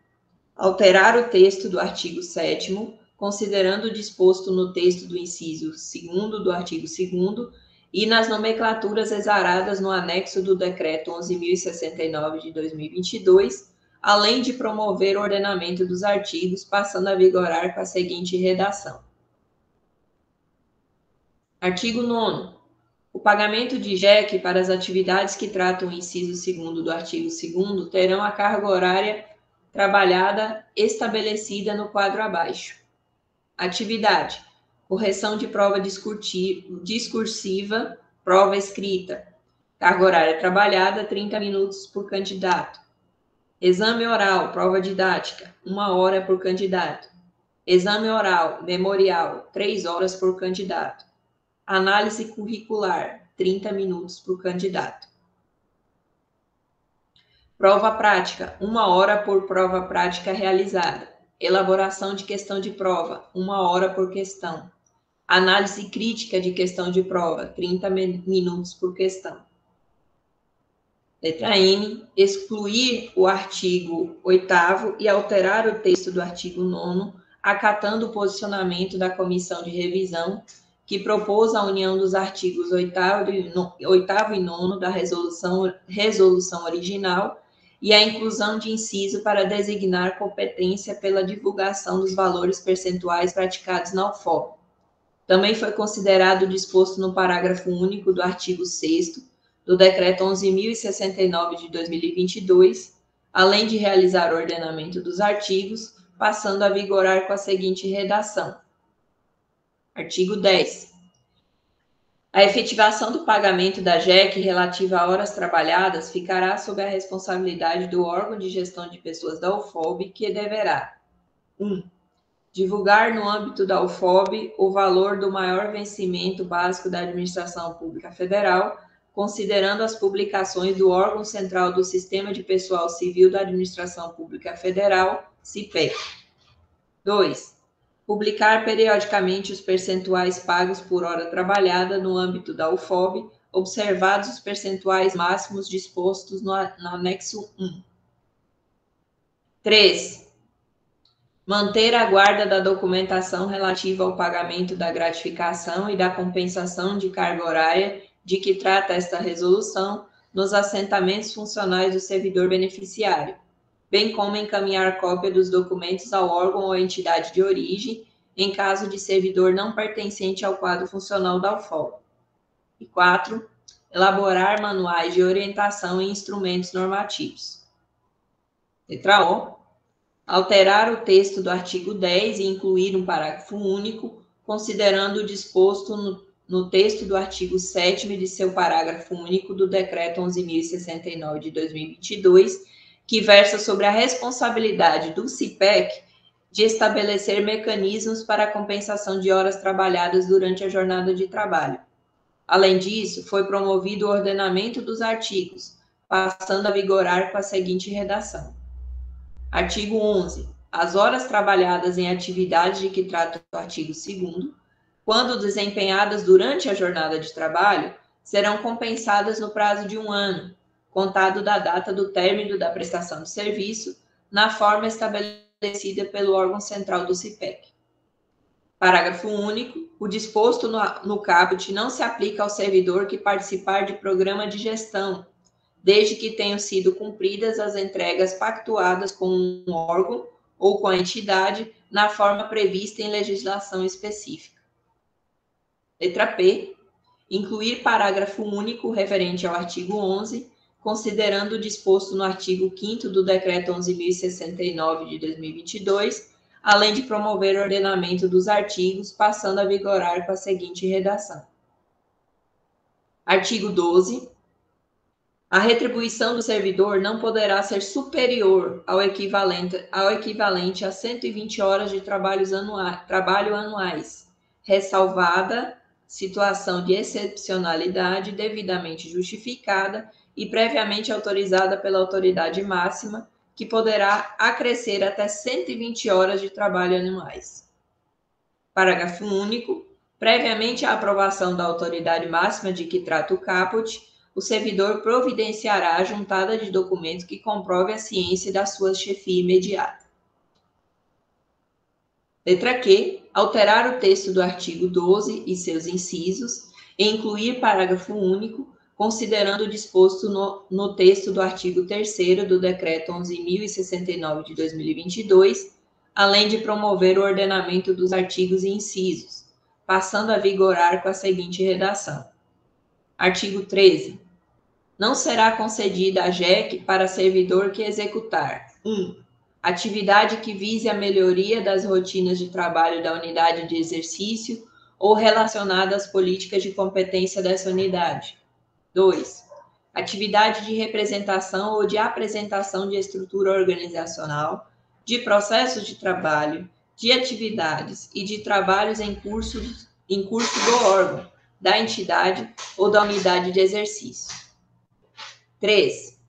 Alterar o texto do artigo 7 considerando o disposto no texto do inciso 2 do artigo 2 e nas nomenclaturas exaradas no anexo do decreto 11.069 de 2022, além de promover o ordenamento dos artigos, passando a vigorar com a seguinte redação Artigo 9 o pagamento de JEC para as atividades que tratam o inciso 2 do artigo 2 terão a carga horária trabalhada estabelecida no quadro abaixo. Atividade: correção de prova discursiva, prova escrita, carga horária trabalhada, 30 minutos por candidato. Exame oral, prova didática, uma hora por candidato. Exame oral, memorial, três horas por candidato. Análise curricular, 30 minutos por candidato. Prova prática, uma hora por prova prática realizada. Elaboração de questão de prova, uma hora por questão. Análise crítica de questão de prova, 30 minutos por questão. Letra N, excluir o artigo 8 e alterar o texto do artigo 9 acatando o posicionamento da comissão de revisão, que propôs a união dos artigos 8 e 9 da resolução, resolução original e a inclusão de inciso para designar competência pela divulgação dos valores percentuais praticados na UFOP. Também foi considerado disposto no parágrafo único do artigo 6 do Decreto 11.069 de 2022, além de realizar o ordenamento dos artigos, passando a vigorar com a seguinte redação. Artigo 10. A efetivação do pagamento da JEC relativa a horas trabalhadas ficará sob a responsabilidade do órgão de gestão de pessoas da UFOB, que deverá 1. Um, divulgar no âmbito da UFOB o valor do maior vencimento básico da Administração Pública Federal, considerando as publicações do órgão central do Sistema de Pessoal Civil da Administração Pública Federal, CIPEC. 2. Publicar periodicamente os percentuais pagos por hora trabalhada no âmbito da UFOB, observados os percentuais máximos dispostos no, anexo 1. 3. Manter a guarda da documentação relativa ao pagamento da gratificação e da compensação de carga horária de que trata esta resolução nos assentamentos funcionais do servidor beneficiário bem como encaminhar cópia dos documentos ao órgão ou entidade de origem, em caso de servidor não pertencente ao quadro funcional da UFOL. E quatro, elaborar manuais de orientação e instrumentos normativos. Letra O. Alterar o texto do artigo 10 e incluir um parágrafo único, considerando o disposto no, no texto do artigo 7 de seu parágrafo único do Decreto 11.069 de 2022, que versa sobre a responsabilidade do CIPEC de estabelecer mecanismos para a compensação de horas trabalhadas durante a jornada de trabalho. Além disso, foi promovido o ordenamento dos artigos, passando a vigorar com a seguinte redação: Artigo 11. As horas trabalhadas em atividades de que trata o artigo 2, quando desempenhadas durante a jornada de trabalho, serão compensadas no prazo de um ano, contado da data do término da prestação de serviço, na forma estabelecida pelo órgão central do CIPEC. Parágrafo único. O disposto no, no caput não se aplica ao servidor que participar de programa de gestão, desde que tenham sido cumpridas as entregas pactuadas com um órgão ou com a entidade na forma prevista em legislação específica. Letra P. Incluir parágrafo único referente ao artigo 11 considerando o disposto no artigo 5 do Decreto 11.069 de 2022, além de promover o ordenamento dos artigos, passando a vigorar com a seguinte redação. Artigo 12. A retribuição do servidor não poderá ser superior ao equivalente, ao equivalente a 120 horas de trabalhos anua, trabalho anuais, ressalvada situação de excepcionalidade devidamente justificada e previamente autorizada pela autoridade máxima, que poderá acrescer até 120 horas de trabalho anuais. Parágrafo único. Previamente à aprovação da autoridade máxima de que trata o caput, o servidor providenciará a juntada de documentos que comprove a ciência da sua chefia imediata. Letra Q. Alterar o texto do artigo 12 e seus incisos e incluir parágrafo único considerando o disposto no, no texto do artigo 3 do Decreto 11.069 de 2022, além de promover o ordenamento dos artigos e incisos, passando a vigorar com a seguinte redação. Artigo 13. Não será concedida a JEC para servidor que executar 1. Um, atividade que vise a melhoria das rotinas de trabalho da unidade de exercício ou relacionada às políticas de competência dessa unidade. 2. Atividade de representação ou de apresentação de estrutura organizacional, de processos de trabalho, de atividades e de trabalhos em curso, em curso do órgão, da entidade ou da unidade de exercício. 3.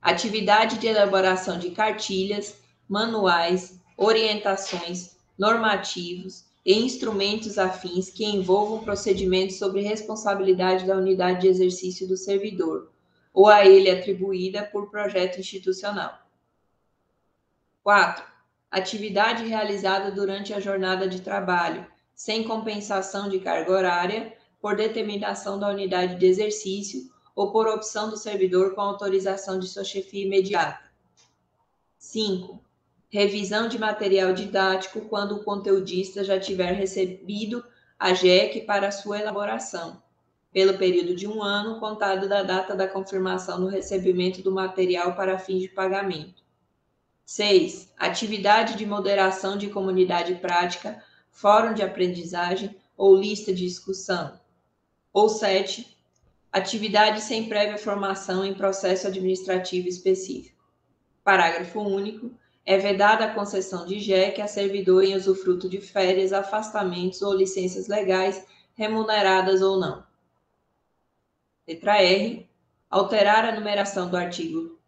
Atividade de elaboração de cartilhas, manuais, orientações, normativos e instrumentos afins que envolvam procedimentos sobre responsabilidade da unidade de exercício do servidor ou a ele atribuída por projeto institucional. 4 atividade realizada durante a jornada de trabalho, sem compensação de carga horária, por determinação da unidade de exercício ou por opção do servidor com autorização de sua chefia imediata. 5. Revisão de material didático quando o conteudista já tiver recebido a JEC para sua elaboração, pelo período de um ano contado da data da confirmação do recebimento do material para fins de pagamento. 6. Atividade de moderação de comunidade prática, fórum de aprendizagem ou lista de discussão. Ou 7. Atividade sem prévia formação em processo administrativo específico. Parágrafo único. É vedada a concessão de JEC a servidor em usufruto de férias, afastamentos ou licenças legais, remuneradas ou não. Letra R. Alterar a numeração do artigo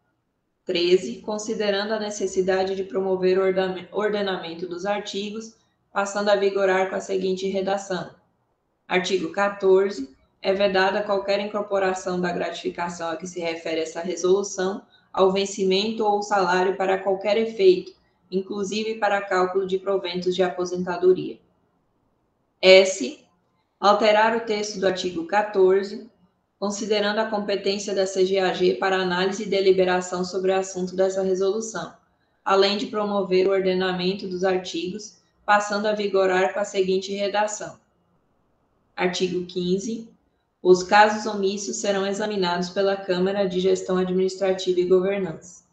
13, considerando a necessidade de promover o ordenamento dos artigos, passando a vigorar com a seguinte redação: Artigo 14. É vedada qualquer incorporação da gratificação a que se refere essa resolução ao vencimento ou salário para qualquer efeito, inclusive para cálculo de proventos de aposentadoria. S. Alterar o texto do artigo 14, considerando a competência da CGAG para análise e deliberação sobre o assunto dessa resolução, além de promover o ordenamento dos artigos, passando a vigorar com a seguinte redação. Artigo 15. Os casos omissos serão examinados pela Câmara de Gestão Administrativa e Governança.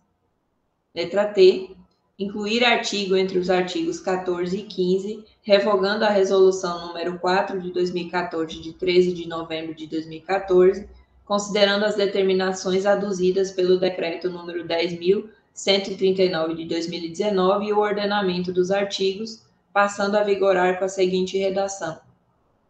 Letra T. Incluir artigo entre os artigos 14 e 15, revogando a resolução número 4 de 2014 de 13 de novembro de 2014, considerando as determinações aduzidas pelo decreto número 10.139 de 2019 e o ordenamento dos artigos, passando a vigorar com a seguinte redação.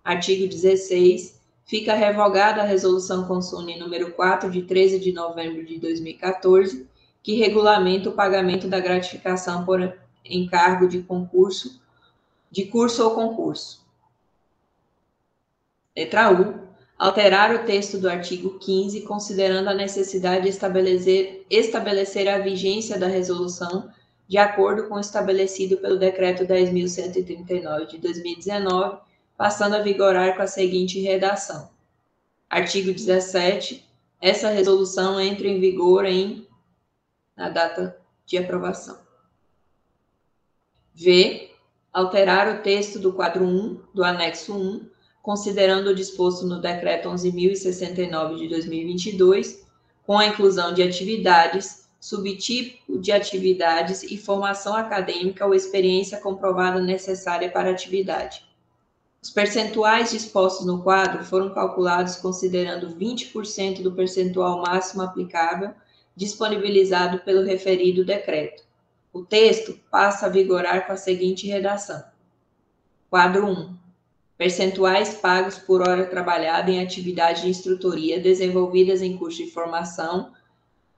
Artigo 16. Fica revogada a resolução consune número 4 de 13 de novembro de 2014 que regulamenta o pagamento da gratificação por encargo de concurso, de curso ou concurso. Letra U. Alterar o texto do artigo 15, considerando a necessidade de estabelecer, estabelecer a vigência da resolução de acordo com o estabelecido pelo Decreto 10.139 de 2019, passando a vigorar com a seguinte redação. Artigo 17. Essa resolução entra em vigor em na data de aprovação. V. Alterar o texto do quadro 1 do anexo 1, considerando o disposto no decreto 11.069 de 2022, com a inclusão de atividades, subtipo de atividades e formação acadêmica ou experiência comprovada necessária para atividade. Os percentuais dispostos no quadro foram calculados considerando 20% do percentual máximo aplicável disponibilizado pelo referido decreto. O texto passa a vigorar com a seguinte redação: Quadro 1. Percentuais pagos por hora trabalhada em atividade de instrutoria desenvolvidas em curso de formação,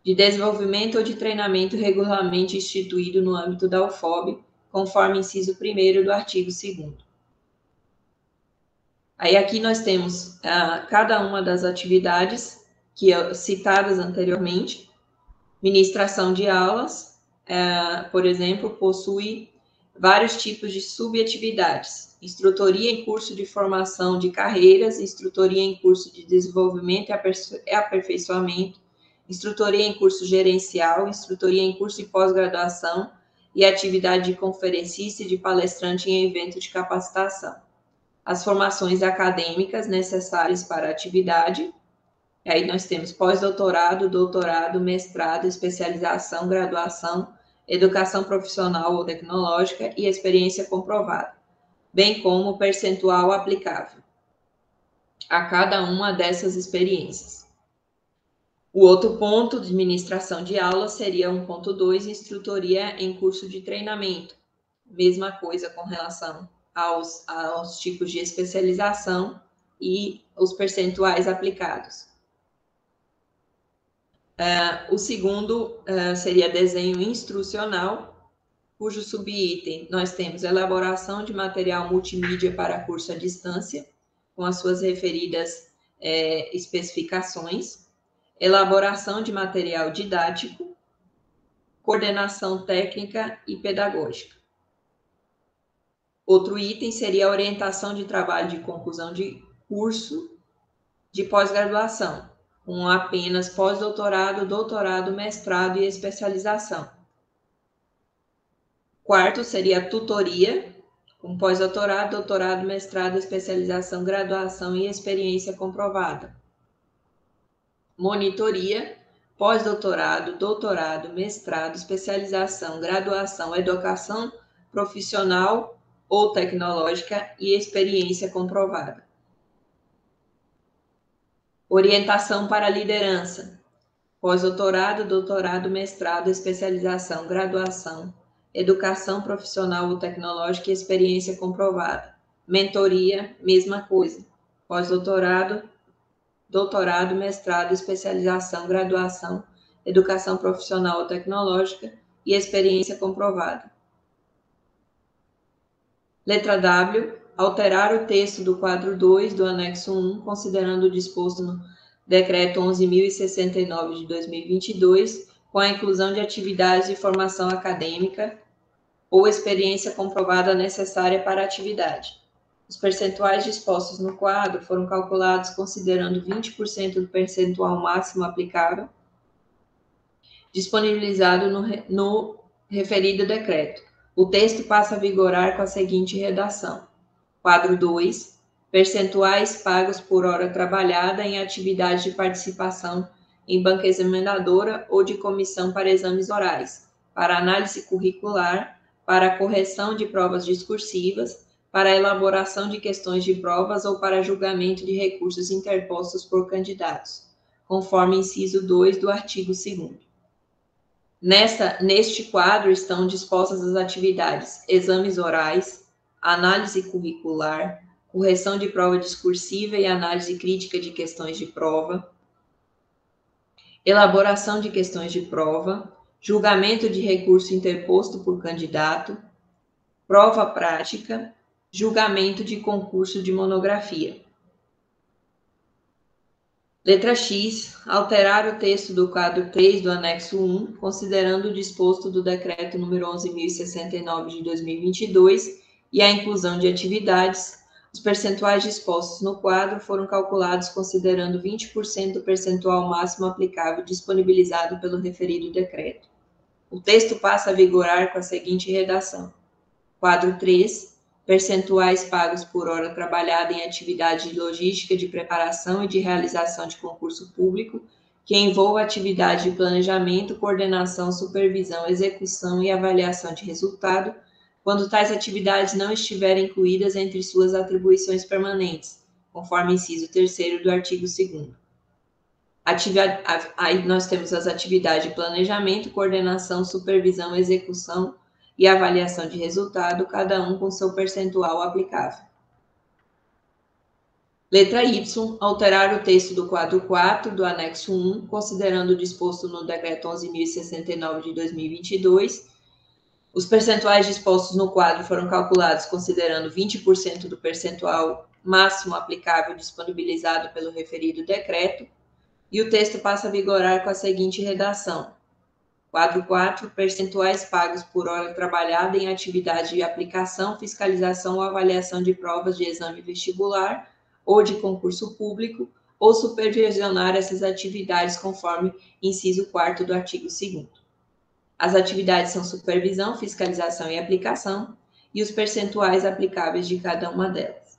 de desenvolvimento ou de treinamento regularmente instituído no âmbito da UFOB, conforme inciso 1 do artigo 2. Aí aqui nós temos ah, cada uma das atividades que citadas anteriormente, Ministração de aulas, é, por exemplo, possui vários tipos de subatividades. Instrutoria em curso de formação de carreiras, instrutoria em curso de desenvolvimento e aperfeiçoamento, instrutoria em curso gerencial, instrutoria em curso de pós-graduação e atividade de conferencista e de palestrante em evento de capacitação. As formações acadêmicas necessárias para a atividade, Aí nós temos pós-doutorado, doutorado, mestrado, especialização, graduação, educação profissional ou tecnológica e experiência comprovada. bem como o percentual aplicável a cada uma dessas experiências. O outro ponto de administração de aula seria 1.2, instrutoria em curso de treinamento. Mesma coisa com relação aos, aos tipos de especialização e os percentuais aplicados. Uh, o segundo uh, seria desenho instrucional, cujo subitem nós temos elaboração de material multimídia para curso à distância, com as suas referidas é, especificações, elaboração de material didático, coordenação técnica e pedagógica. Outro item seria a orientação de trabalho de conclusão de curso de pós-graduação, com apenas pós-doutorado, doutorado, mestrado e especialização. Quarto seria a tutoria, com pós-doutorado, doutorado, mestrado, especialização, graduação e experiência comprovada. Monitoria, pós-doutorado, doutorado, mestrado, especialização, graduação, educação profissional ou tecnológica e experiência comprovada. Orientação para a liderança, pós-doutorado, doutorado, mestrado, especialização, graduação, educação profissional ou tecnológica e experiência comprovada. Mentoria, mesma coisa. Pós-doutorado, doutorado, mestrado, especialização, graduação, educação profissional ou tecnológica e experiência comprovada. Letra W. Alterar o texto do quadro 2 do anexo 1, considerando o disposto no Decreto 11.069 de 2022, com a inclusão de atividades de formação acadêmica ou experiência comprovada necessária para a atividade. Os percentuais dispostos no quadro foram calculados considerando 20% do percentual máximo aplicável, disponibilizado no, no referido decreto. O texto passa a vigorar com a seguinte redação: quadro 2, percentuais pagos por hora trabalhada em atividade de participação em banca examinadora ou de comissão para exames orais, para análise curricular, para correção de provas discursivas, para elaboração de questões de provas ou para julgamento de recursos interpostos por candidatos, conforme inciso 2 do artigo 2 Nesta, neste quadro estão dispostas as atividades exames orais, análise curricular, correção de prova discursiva e análise crítica de questões de prova, elaboração de questões de prova, julgamento de recurso interposto por candidato, prova prática, julgamento de concurso de monografia. Letra X. Alterar o texto do quadro 3 do anexo 1, considerando o disposto do decreto número 11.069 de 2022 e a inclusão de atividades, os percentuais dispostos no quadro foram calculados considerando 20% do percentual máximo aplicável disponibilizado pelo referido decreto. O texto passa a vigorar com a seguinte redação: Quadro 3. Percentuais pagos por hora trabalhada em atividade de logística de preparação e de realização de concurso público, que envolva atividade de planejamento, coordenação, supervisão, execução e avaliação de resultado quando tais atividades não estiverem incluídas entre suas atribuições permanentes, conforme inciso 3 do artigo 2 Aí nós temos as atividades de planejamento, coordenação, supervisão, execução e avaliação de resultado, cada um com seu percentual aplicável. Letra Y, alterar o texto do quadro 4 do anexo 1, considerando o disposto no decreto 11.069 de 2022 os percentuais dispostos no quadro foram calculados considerando 20% do percentual máximo aplicável disponibilizado pelo referido decreto, e o texto passa a vigorar com a seguinte redação: Quadro 4, percentuais pagos por hora trabalhada em atividade de aplicação, fiscalização ou avaliação de provas de exame vestibular ou de concurso público, ou supervisionar essas atividades conforme inciso 4 do artigo 2 as atividades são supervisão, fiscalização e aplicação, e os percentuais aplicáveis de cada uma delas.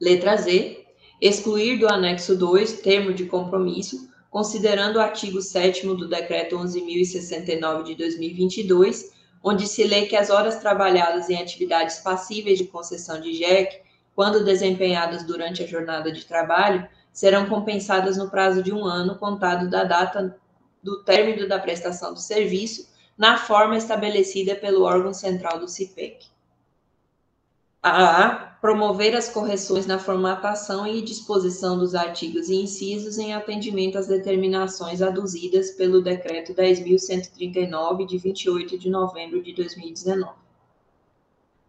Letra Z. Excluir do anexo 2 termo de compromisso, considerando o artigo 7 do Decreto 11.069 de 2022, onde se lê que as horas trabalhadas em atividades passíveis de concessão de JEC, quando desempenhadas durante a jornada de trabalho, serão compensadas no prazo de um ano, contado da data do término da prestação do serviço, na forma estabelecida pelo órgão central do CIPEC. A. Promover as correções na formatação e disposição dos artigos e incisos em atendimento às determinações aduzidas pelo Decreto 10.139, de 28 de novembro de 2019.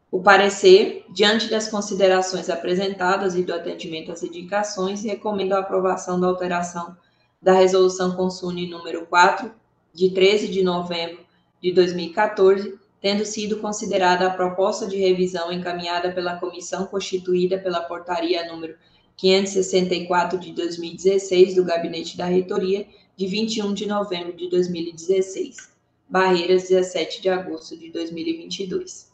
O parecer, diante das considerações apresentadas e do atendimento às indicações, recomenda a aprovação da alteração da Resolução Consune número 4, de 13 de novembro de 2014, tendo sido considerada a proposta de revisão encaminhada pela comissão constituída pela portaria número 564 de 2016 do Gabinete da Reitoria, de 21 de novembro de 2016. Barreiras, 17 de agosto de 2022.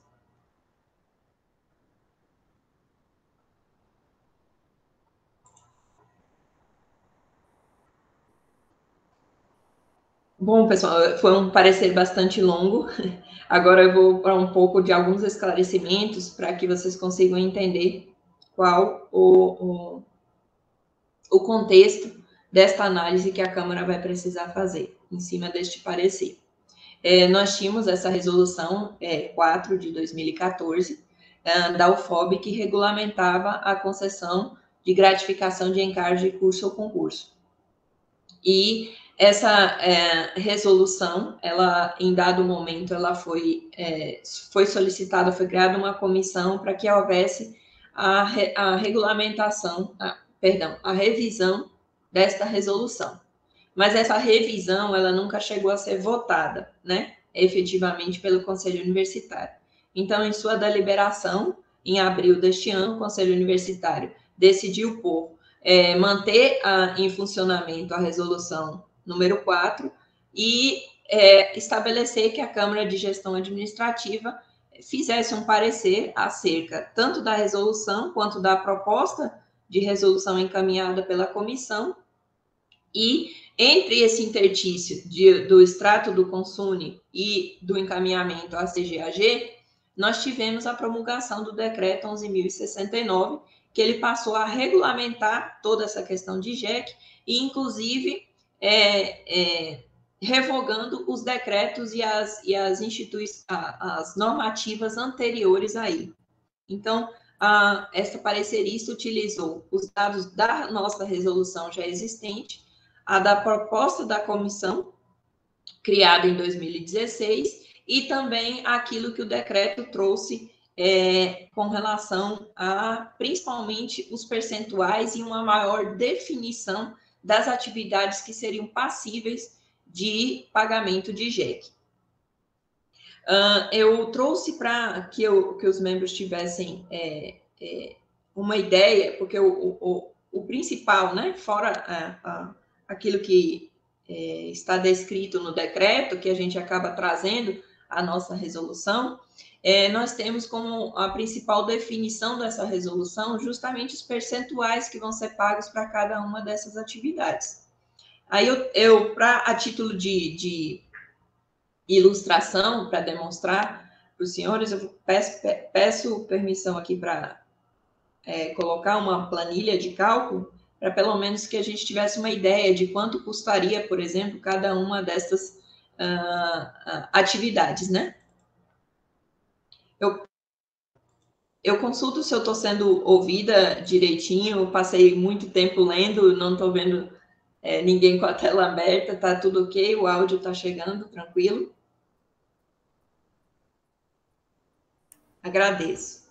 Bom, pessoal, foi um parecer bastante longo. Agora eu vou para um pouco de alguns esclarecimentos para que vocês consigam entender qual o, o, o, contexto desta análise que a Câmara vai precisar fazer em cima deste parecer. É, nós tínhamos essa resolução é, 4 de 2014 é, da UFOB que regulamentava a concessão de gratificação de encargo de curso ou concurso. E essa é, resolução, ela, em dado momento, ela foi, é, foi solicitada, foi criada uma comissão para que houvesse a, a regulamentação, a, perdão, a revisão desta resolução. Mas essa revisão, ela nunca chegou a ser votada, né, efetivamente pelo Conselho Universitário. Então, em sua deliberação, em abril deste ano, o Conselho Universitário decidiu por é, manter a, em funcionamento a resolução número 4, e é, estabelecer que a Câmara de Gestão Administrativa fizesse um parecer acerca tanto da resolução quanto da proposta de resolução encaminhada pela comissão, e entre esse intertício de, do extrato do consune e do encaminhamento à CGAG, nós tivemos a promulgação do decreto 11.069, que ele passou a regulamentar toda essa questão de JEC, e inclusive é, é, revogando os decretos e as, e as instituições, as normativas anteriores aí. Então, a, essa parecerista utilizou os dados da nossa resolução já existente, a da proposta da comissão, criada em 2016, e também aquilo que o decreto trouxe é, com relação a, principalmente, os percentuais e uma maior definição das atividades que seriam passíveis de pagamento de JEC. Uh, eu trouxe para que, que os membros tivessem é, é, uma ideia, porque o, o, o principal, né, fora a, a, aquilo que é, está descrito no decreto, que a gente acaba trazendo a nossa resolução, é, nós temos como a principal definição dessa resolução justamente os percentuais que vão ser pagos para cada uma dessas atividades. Aí eu, eu a título de, de ilustração, para demonstrar para os senhores, eu peço, peço permissão aqui para é, colocar uma planilha de cálculo, para pelo menos que a gente tivesse uma ideia de quanto custaria, por exemplo, cada uma dessas uh, atividades, né? Eu, eu consulto se eu estou sendo ouvida direitinho, passei muito tempo lendo, não estou vendo é, ninguém com a tela aberta, está tudo ok, o áudio está chegando, tranquilo. Agradeço.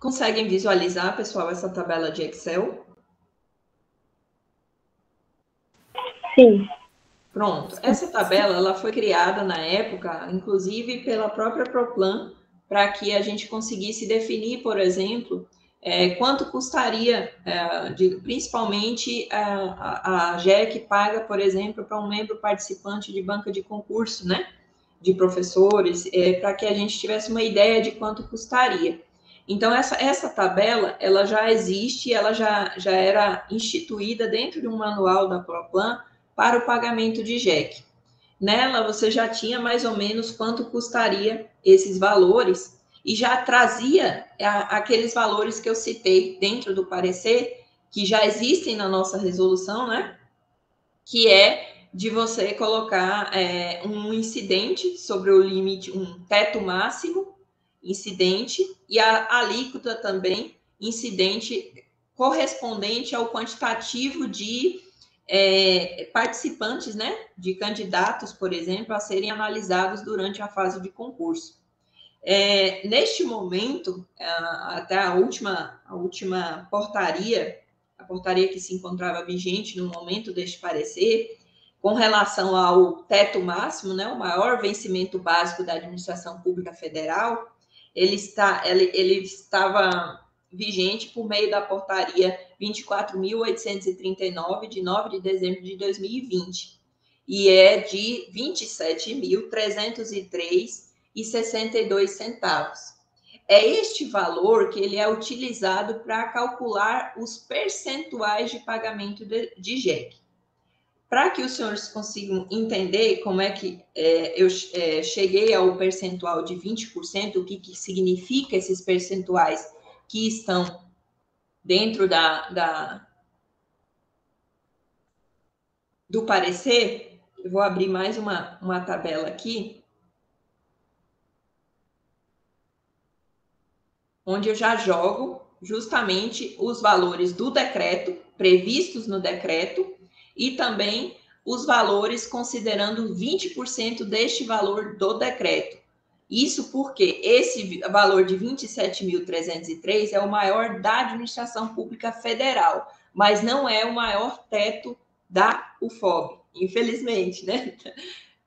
Conseguem visualizar, pessoal, essa tabela de Excel? Sim. Pronto. Essa tabela ela foi criada na época, inclusive pela própria Proplan, para que a gente conseguisse definir, por exemplo, é, quanto custaria, é, de, principalmente a, a, a GEC paga, por exemplo, para um membro participante de banca de concurso, né? De professores, é, para que a gente tivesse uma ideia de quanto custaria. Então, essa, essa tabela, ela já existe, ela já, já era instituída dentro de um manual da ProPlan para o pagamento de GEC. Nela, você já tinha mais ou menos quanto custaria esses valores e já trazia a, aqueles valores que eu citei dentro do parecer, que já existem na nossa resolução, né? Que é de você colocar é, um incidente sobre o limite, um teto máximo incidente e a alíquota também incidente correspondente ao quantitativo de é, participantes, né, de candidatos, por exemplo, a serem analisados durante a fase de concurso. É, neste momento, até a última, a última portaria, a portaria que se encontrava vigente no momento deste parecer, com relação ao teto máximo, né, o maior vencimento básico da administração pública federal, ele, está, ele, ele estava vigente por meio da portaria 24.839, de 9 de dezembro de 2020, e é de R$ 27.303,62 centavos. É este valor que ele é utilizado para calcular os percentuais de pagamento de, de JEC. Para que os senhores consigam entender como é que é, eu é, cheguei ao percentual de 20%, o que, que significa esses percentuais que estão dentro da, da, do parecer, eu vou abrir mais uma, uma tabela aqui, onde eu já jogo justamente os valores do decreto, previstos no decreto, e também os valores considerando 20% deste valor do decreto. Isso porque esse valor de 27.303 é o maior da administração pública federal, mas não é o maior teto da UFOB, infelizmente, né?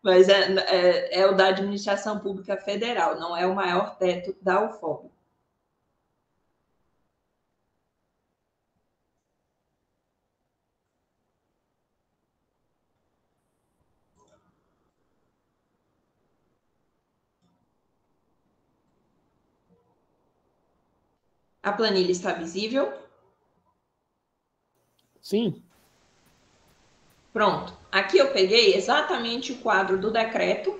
Mas é, é, é o da administração pública federal, não é o maior teto da UFOB. A planilha está visível? Sim. Pronto. Aqui eu peguei exatamente o quadro do decreto.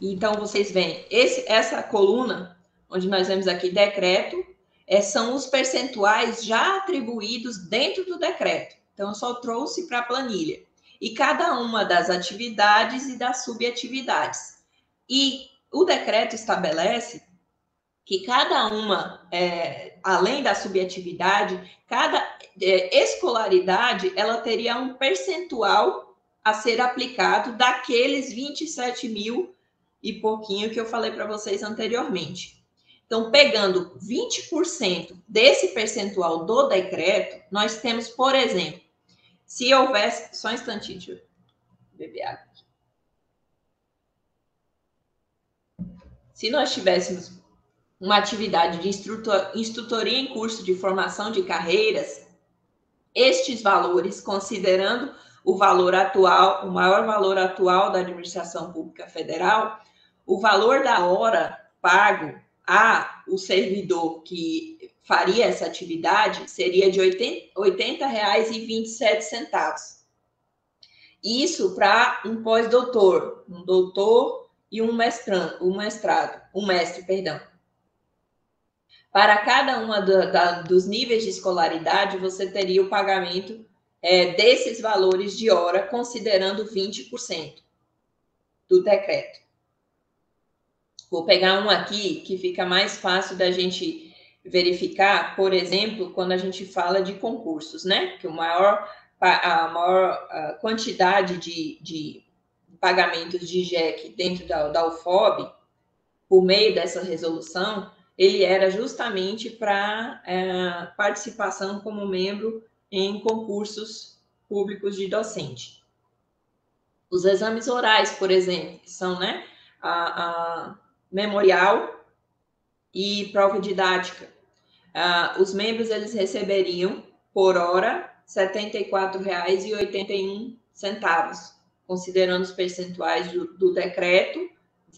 Então, vocês veem, esse, essa coluna, onde nós vemos aqui decreto, é, são os percentuais já atribuídos dentro do decreto. Então, eu só trouxe para a planilha. E cada uma das atividades e das subatividades. E o decreto estabelece que cada uma, é, além da subatividade, cada é, escolaridade, ela teria um percentual a ser aplicado daqueles 27 mil e pouquinho que eu falei para vocês anteriormente. Então, pegando 20% desse percentual do decreto, nós temos, por exemplo, se houvesse. Só um instantinho, deixa eu beber água. Se nós tivéssemos uma atividade de instrutor, instrutoria em curso de formação de carreiras, estes valores, considerando o valor atual, o maior valor atual da administração pública federal, o valor da hora pago a o servidor que faria essa atividade seria de R$ 80,27. Isso para um pós-doutor, um doutor e um mestrando, um mestrado, um mestre, perdão. Para cada da, dos níveis de escolaridade, você teria o pagamento é, desses valores de hora, considerando 20% do decreto. Vou pegar um aqui que fica mais fácil da gente verificar, por exemplo, quando a gente fala de concursos, né? Que o maior, a maior quantidade de, de pagamentos de JEC dentro da, da UFOB, por meio dessa resolução, ele era justamente para é, participação como membro em concursos públicos de docente. Os exames orais, por exemplo, são né, a, a memorial e prova didática. uh, os membros eles receberiam por hora R$ 74,81, considerando os percentuais do, do decreto,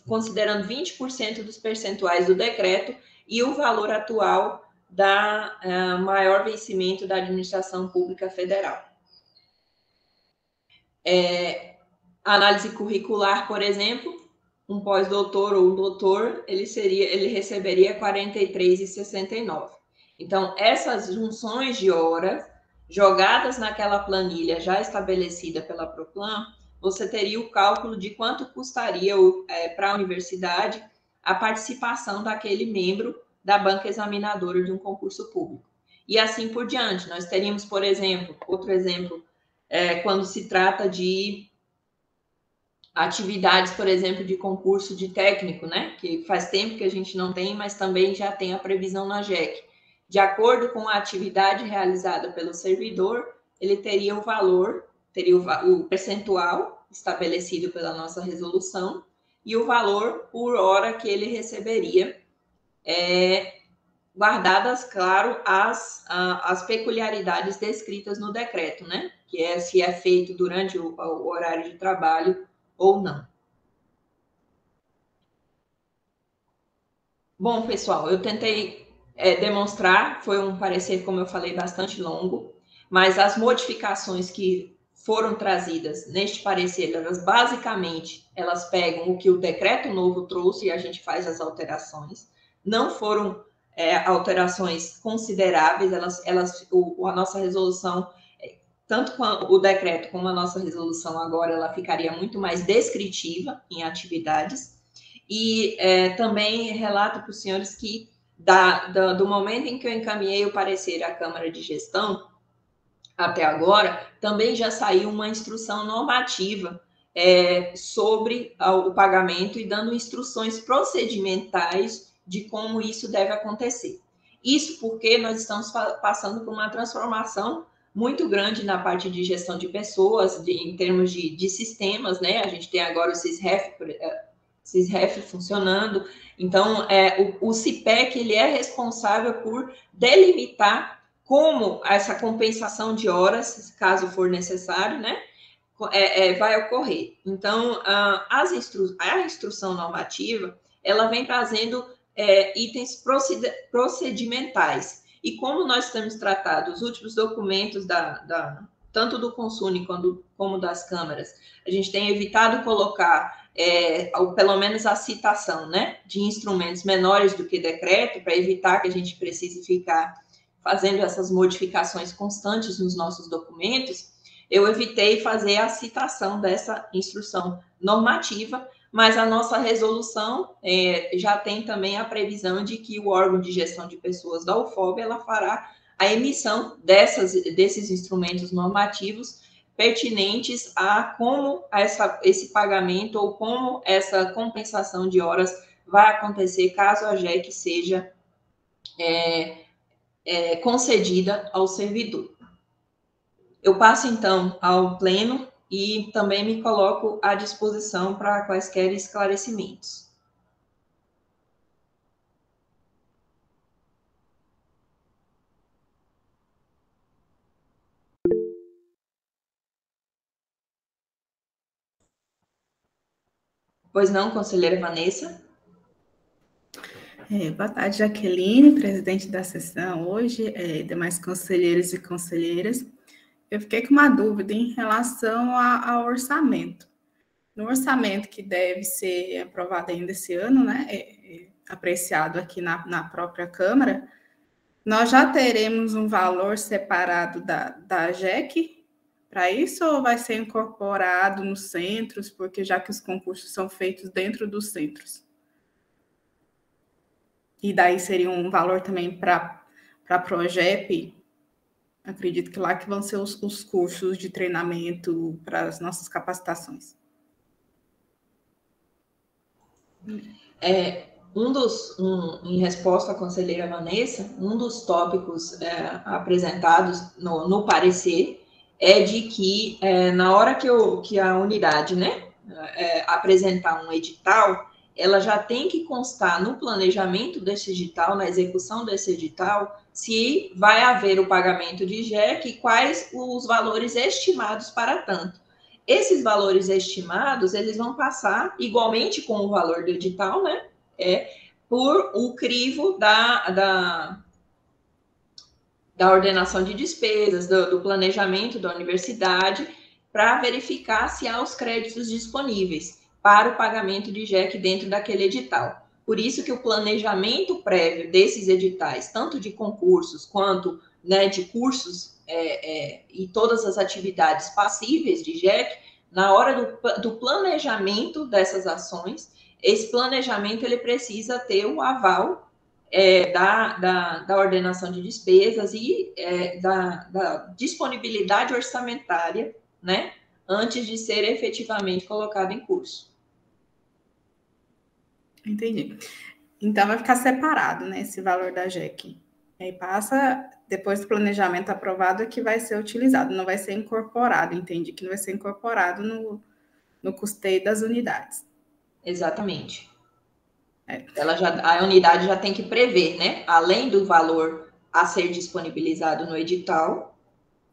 considerando 20% dos percentuais do decreto e o valor atual da uh, maior vencimento da administração pública federal. É, análise curricular, por exemplo, um pós-doutor ou um doutor, ele seria, ele receberia 43,69. Então, essas junções de horas jogadas naquela planilha já estabelecida pela Proplan, você teria o cálculo de quanto custaria é, para a universidade a participação daquele membro da banca examinadora de um concurso público. E assim por diante. Nós teríamos, por exemplo, outro exemplo, é, quando se trata de atividades, por exemplo, de concurso de técnico, né? Que faz tempo que a gente não tem, mas também já tem a previsão na JEC. De acordo com a atividade realizada pelo servidor, ele teria o valor, teria o, o percentual estabelecido pela nossa resolução e o valor por hora que ele receberia, é, guardadas, claro, as, as peculiaridades descritas no decreto, né? Que é se é feito durante o, o horário de trabalho ou não. Bom, pessoal, eu tentei é, demonstrar, foi um parecer, como eu falei, bastante longo, mas as modificações que foram trazidas neste parecer, elas basicamente, elas pegam o que o decreto novo trouxe e a gente faz as alterações. Não foram é, alterações consideráveis, elas, elas, o, a nossa resolução tanto o decreto como a nossa resolução agora, ela ficaria muito mais descritiva em atividades. E é, também relato para os senhores que, da, da, do momento em que eu encaminhei o parecer à Câmara de Gestão, até agora, também já saiu uma instrução normativa é, sobre o pagamento e dando instruções procedimentais de como isso deve acontecer. Isso porque nós estamos passando por uma transformação muito grande na parte de gestão de pessoas, de, em termos de, de, sistemas, né? A gente tem agora o CISREF, é, CISREF funcionando. Então, é, o, o CIPEC ele é responsável por delimitar como essa compensação de horas, caso for necessário, né? É, é, vai ocorrer. Então, a, as instru a instrução normativa, ela vem trazendo é, itens procedimentais e como nós temos tratado os últimos documentos da, da tanto do Consune quando, como das câmaras, a gente tem evitado colocar, é, ou pelo menos a citação, né, de instrumentos menores do que decreto, para evitar que a gente precise ficar fazendo essas modificações constantes nos nossos documentos, eu evitei fazer a citação dessa instrução normativa mas a nossa resolução é, já tem também a previsão de que o órgão de gestão de pessoas da UFOB ela fará a emissão dessas, desses instrumentos normativos pertinentes a como essa, esse pagamento ou como essa compensação de horas vai acontecer caso a JEC seja é, é, concedida ao servidor. Eu passo então ao pleno e também me coloco à disposição para quaisquer esclarecimentos. Pois não, conselheira Vanessa? É, boa tarde, Jaqueline, presidente da sessão hoje, é, demais conselheiros e conselheiras. Eu fiquei com uma dúvida em relação ao orçamento. No orçamento que deve ser aprovado ainda esse ano, né, é, é, apreciado aqui na, na própria Câmara, nós já teremos um valor separado da, da JEC para isso ou vai ser incorporado nos centros, porque já que os concursos são feitos dentro dos centros? E daí seria um valor também para a Progep Acredito que lá que vão ser os, os cursos de treinamento para as nossas capacitações. É, um dos, um, em resposta à conselheira Vanessa, um dos tópicos é, apresentados no, no, parecer é de que é, na hora que, eu, que a unidade né, é, apresentar um edital, ela já tem que constar no planejamento desse edital, na execução desse edital, se vai haver o pagamento de JEC e quais os valores estimados para tanto. Esses valores estimados, eles vão passar igualmente com o valor do edital, né? É, por o crivo da, da, da ordenação de despesas, do, do planejamento da universidade, para verificar se há os créditos disponíveis para o pagamento de JEC dentro daquele edital. Por isso que o planejamento prévio desses editais, tanto de concursos quanto né, de cursos é, é, e todas as atividades passíveis de JEC, na hora do, do, planejamento dessas ações, esse planejamento ele precisa ter o aval é, da, da, da, ordenação de despesas e é, da, da disponibilidade orçamentária, né, antes de ser efetivamente colocado em curso. Entendi. Então vai ficar separado, né, esse valor da JEC. Aí passa, depois do planejamento aprovado, é que vai ser utilizado, não vai ser incorporado, entende? Que não vai ser incorporado no, no custeio das unidades. Exatamente. É. Ela já, a unidade já tem que prever, né? Além do valor a ser disponibilizado no edital,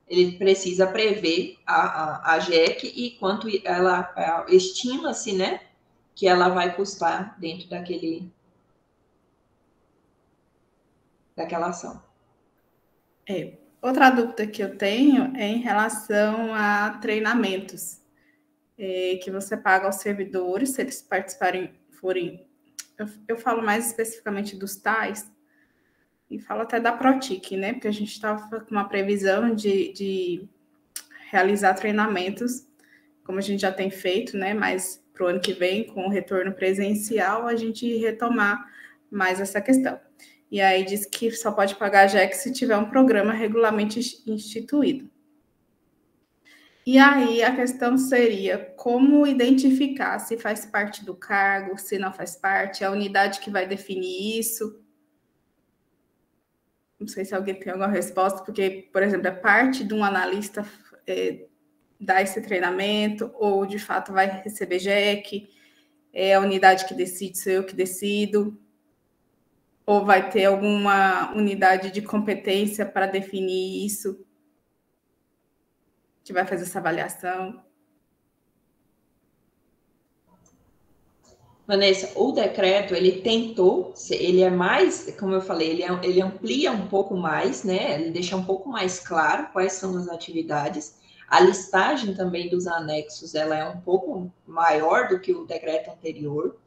ele precisa prever a, a, a JEC e quanto ela estima-se, né? Que ela vai custar dentro daquele daquela ação. É. Outra dúvida que eu tenho é em relação a treinamentos é, que você paga aos servidores, se eles participarem, forem. Eu, eu falo mais especificamente dos tais, e falo até da Protic, né? Porque a gente estava com uma previsão de, de realizar treinamentos, como a gente já tem feito, né? Mas para o ano que vem, com o retorno presencial, a gente retomar mais essa questão. E aí diz que só pode pagar a JEC se tiver um programa regularmente instituído. E aí a questão seria como identificar se faz parte do cargo, se não faz parte, a unidade que vai definir isso. Não sei se alguém tem alguma resposta, porque, por exemplo, é parte de um analista é, dar esse treinamento, ou de fato vai receber JEC, é a unidade que decide, sou eu que decido, ou vai ter alguma unidade de competência para definir isso, que vai fazer essa avaliação. Vanessa, o decreto, ele tentou, ele é mais, como eu falei, ele, é, ele amplia um pouco mais, né? Ele deixa um pouco mais claro quais são as atividades, a listagem também dos anexos ela é um pouco maior do que o decreto anterior.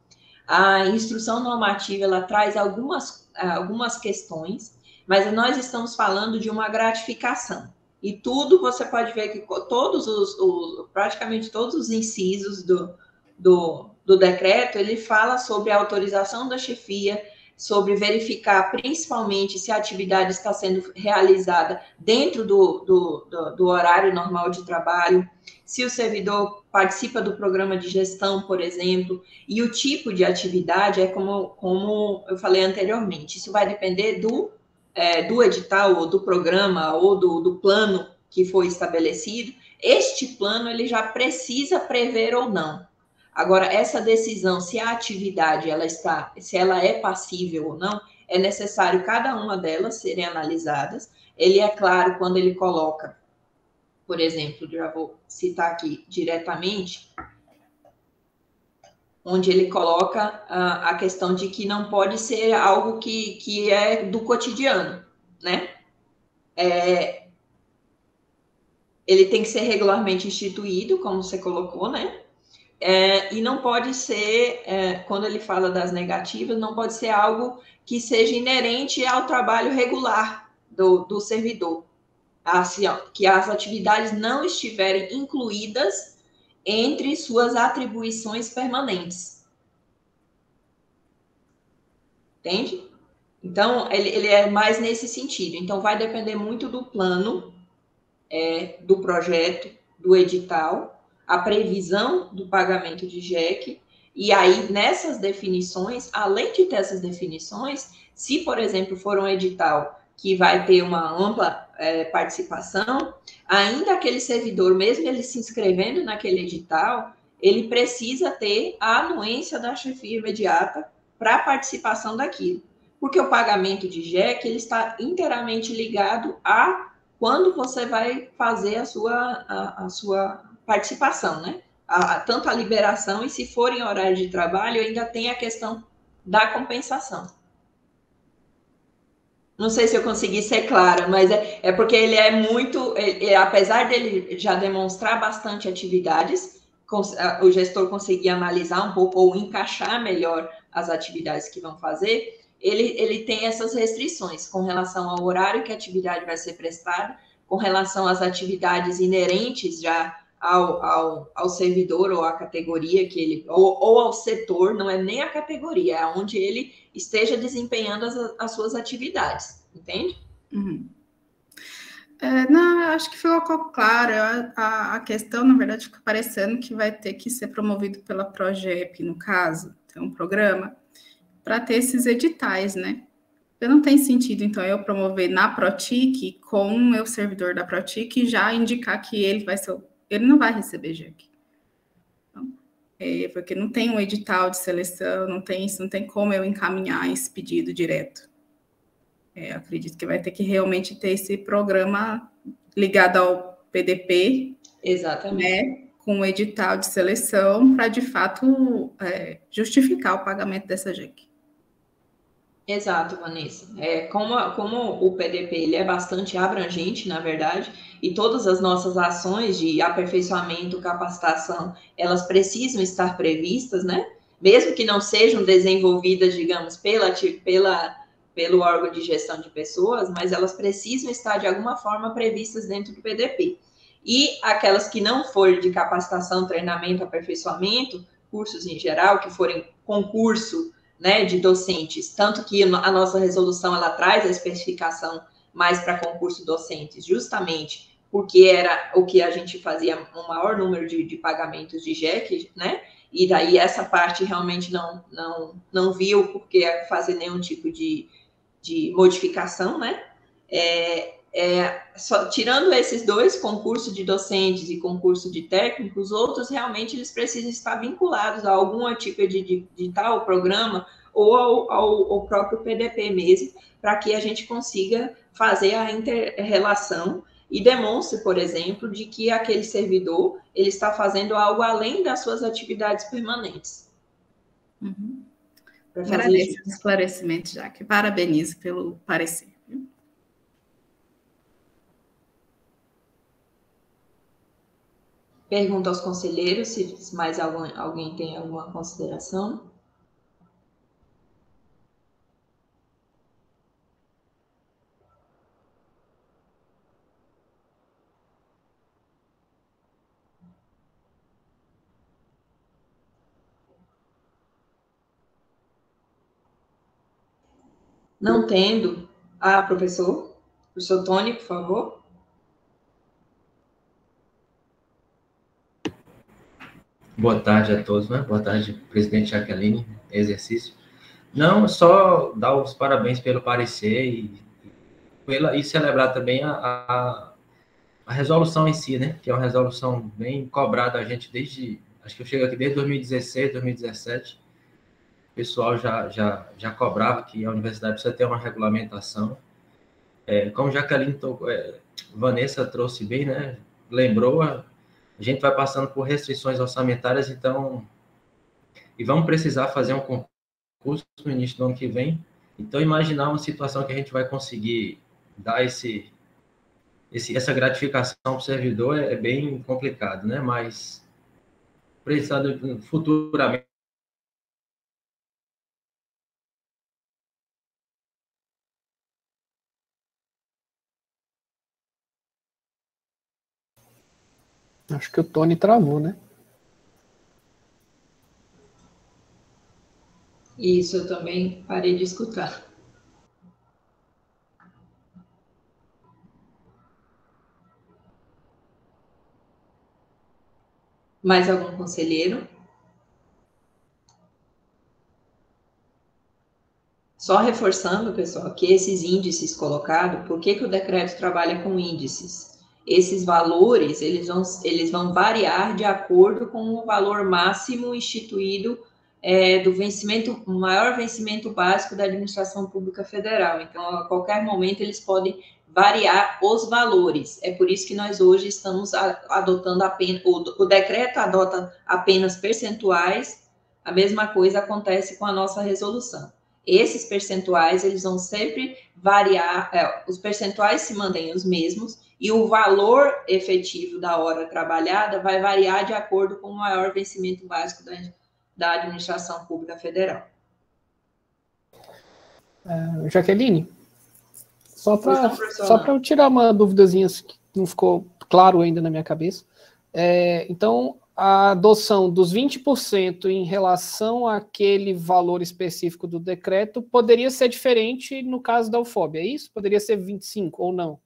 A instrução normativa ela traz algumas, algumas questões, mas nós estamos falando de uma gratificação. E tudo você pode ver que todos os, os praticamente todos os incisos do, do, do decreto, ele fala sobre a autorização da chefia, sobre verificar principalmente se a atividade está sendo realizada dentro do, do, do, do, horário normal de trabalho, se o servidor participa do programa de gestão, por exemplo, e o tipo de atividade é como, como eu falei anteriormente, isso vai depender do, é, do edital, ou do programa, ou do, do plano que foi estabelecido. Este plano ele já precisa prever ou não Agora, essa decisão, se a atividade ela está, se ela é passível ou não, é necessário cada uma delas serem analisadas. Ele é claro quando ele coloca, por exemplo, já vou citar aqui diretamente, onde ele coloca a, a questão de que não pode ser algo que, que é do cotidiano, né? É, ele tem que ser regularmente instituído, como você colocou, né? É, e não pode ser, é, quando ele fala das negativas, não pode ser algo que seja inerente ao trabalho regular do, do servidor. Assim, ó, que as atividades não estiverem incluídas entre suas atribuições permanentes. Entende? Então, ele, ele é mais nesse sentido. Então, vai depender muito do plano, é, do projeto, do edital, a previsão do pagamento de JEC, e aí nessas definições, além de ter essas definições, se, por exemplo, for um edital que vai ter uma ampla é, participação, ainda aquele servidor, mesmo ele se inscrevendo naquele edital, ele precisa ter a anuência da chefia imediata para a participação daquilo. Porque o pagamento de JEC ele está inteiramente ligado a quando você vai fazer a sua, a, a sua participação, né? A, a, tanto a liberação e se for em horário de trabalho, ainda tem a questão da compensação. Não sei se eu consegui ser clara, mas é, é porque ele é muito, ele, apesar dele já demonstrar bastante atividades, o gestor conseguir analisar um pouco ou encaixar melhor as atividades que vão fazer, ele, ele tem essas restrições com relação ao horário que a atividade vai ser prestada, com relação às atividades inerentes já ao, ao, ao servidor ou à categoria que ele, ou, ou ao setor, não é nem a categoria, é onde ele esteja desempenhando as, as suas atividades, entende? Uhum. É, não, acho que ficou claro. A, a, questão, na verdade, fica parecendo que vai ter que ser promovido pela Progep, no caso, tem um programa, para ter esses editais, né? Não tem sentido, então, eu promover na Protic com o meu servidor da Protic e já indicar que ele vai ser, ele não vai receber JEC. Então, é, porque não tem um edital de seleção, não tem isso, não tem como eu encaminhar esse pedido direto. É, acredito que vai ter que realmente ter esse programa ligado ao PDP. Exatamente. Né, com o edital de seleção para, de fato, é, justificar o pagamento dessa JEC. Exato, Vanessa. É, como, como o PDP ele é bastante abrangente, na verdade, e todas as nossas ações de aperfeiçoamento, capacitação, elas precisam estar previstas, né? Mesmo que não sejam desenvolvidas, digamos, pela, pela, pelo órgão de gestão de pessoas, mas elas precisam estar de alguma forma previstas dentro do PDP. E aquelas que não forem de capacitação, treinamento, aperfeiçoamento, cursos em geral, que forem concurso né, de docentes, tanto que a nossa resolução ela traz a especificação mais para concurso docentes, justamente porque era o que a gente fazia um maior número de, de pagamentos de JEC, né? E daí essa parte realmente não não não viu porque fazer nenhum tipo de, de modificação, né? É, é, só, tirando esses dois, concurso de docentes e concurso de técnicos, outros realmente eles precisam estar vinculados a algum tipo de, de, de tal programa ou ao, ao, ao próprio PDP mesmo, para que a gente consiga fazer a inter-relação e demonstre, por exemplo, de que aquele servidor ele está fazendo algo além das suas atividades permanentes. Uhum. Agradeço o esclarecimento, Jaque. Parabenizo pelo parecer. Pergunto aos conselheiros se mais algum, alguém tem alguma consideração. Não tendo. Ah, professor? Professor Tony, por favor. Boa tarde a todos, né? Boa tarde, presidente Jaqueline, exercício. Não, só dar os parabéns pelo parecer e, pela, e celebrar também a, a, a, resolução em si, né? Que é uma resolução bem cobrada a gente desde, acho que eu chego aqui desde 2016, 2017. O pessoal já, já, já cobrava que a universidade precisa ter uma regulamentação. É, como Jaqueline, é, Vanessa trouxe bem, né? Lembrou, a gente vai passando por restrições orçamentárias, então, e vamos precisar fazer um concurso no início do ano que vem. Então, imaginar uma situação que a gente vai conseguir dar esse, esse essa gratificação para o servidor é, é, bem complicado, né? Mas, precisando futuramente, Acho que o Tony travou, né? Isso, eu também parei de escutar. Mais algum conselheiro? Só reforçando, pessoal, que esses índices colocados, por que, que o decreto trabalha com índices? Esses valores eles vão, eles vão variar de acordo com o valor máximo instituído é, do vencimento, maior vencimento básico da administração pública federal. Então, a qualquer momento, eles podem variar os valores. É por isso que nós hoje estamos adotando apenas, o, o decreto adota apenas percentuais, a mesma coisa acontece com a nossa resolução. Esses percentuais, eles vão sempre variar, é, os percentuais se mantêm os mesmos, e o valor efetivo da hora trabalhada vai variar de acordo com o maior vencimento básico da da administração pública federal. Uh, Jaqueline, só para só para eu tirar uma duvidazinha que não ficou claro ainda na minha cabeça. É, então, a adoção dos 20% em relação àquele valor específico do decreto poderia ser diferente no caso da UFOB, é isso? Poderia ser 25 ou não?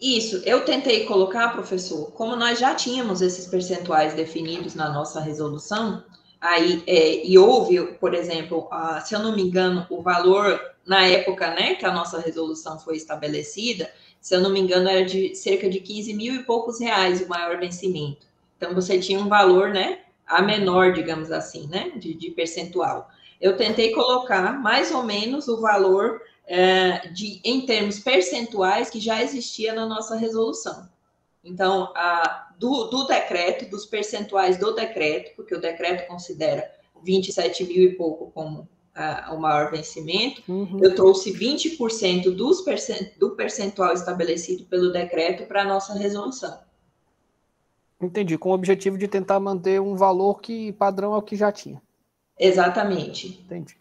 Isso, eu tentei colocar, professor, como nós já tínhamos esses percentuais definidos na nossa resolução, aí é, e houve, por exemplo, a, se eu não me engano, o valor na época, né, que a nossa resolução foi estabelecida, se eu não me engano, era de cerca de 15 mil e poucos reais o maior vencimento. Então você tinha um valor, né, a menor, digamos assim, né, de, de percentual. Eu tentei colocar mais ou menos o valor é, de, em termos percentuais que já existia na nossa resolução. Então, a, do, do, decreto, dos percentuais do decreto, porque o decreto considera 27 mil e pouco como a, o maior vencimento, uhum. eu trouxe 20% dos percent, do percentual estabelecido pelo decreto para a nossa resolução. Entendi, com o objetivo de tentar manter um valor que padrão ao que já tinha. Exatamente. Entendi.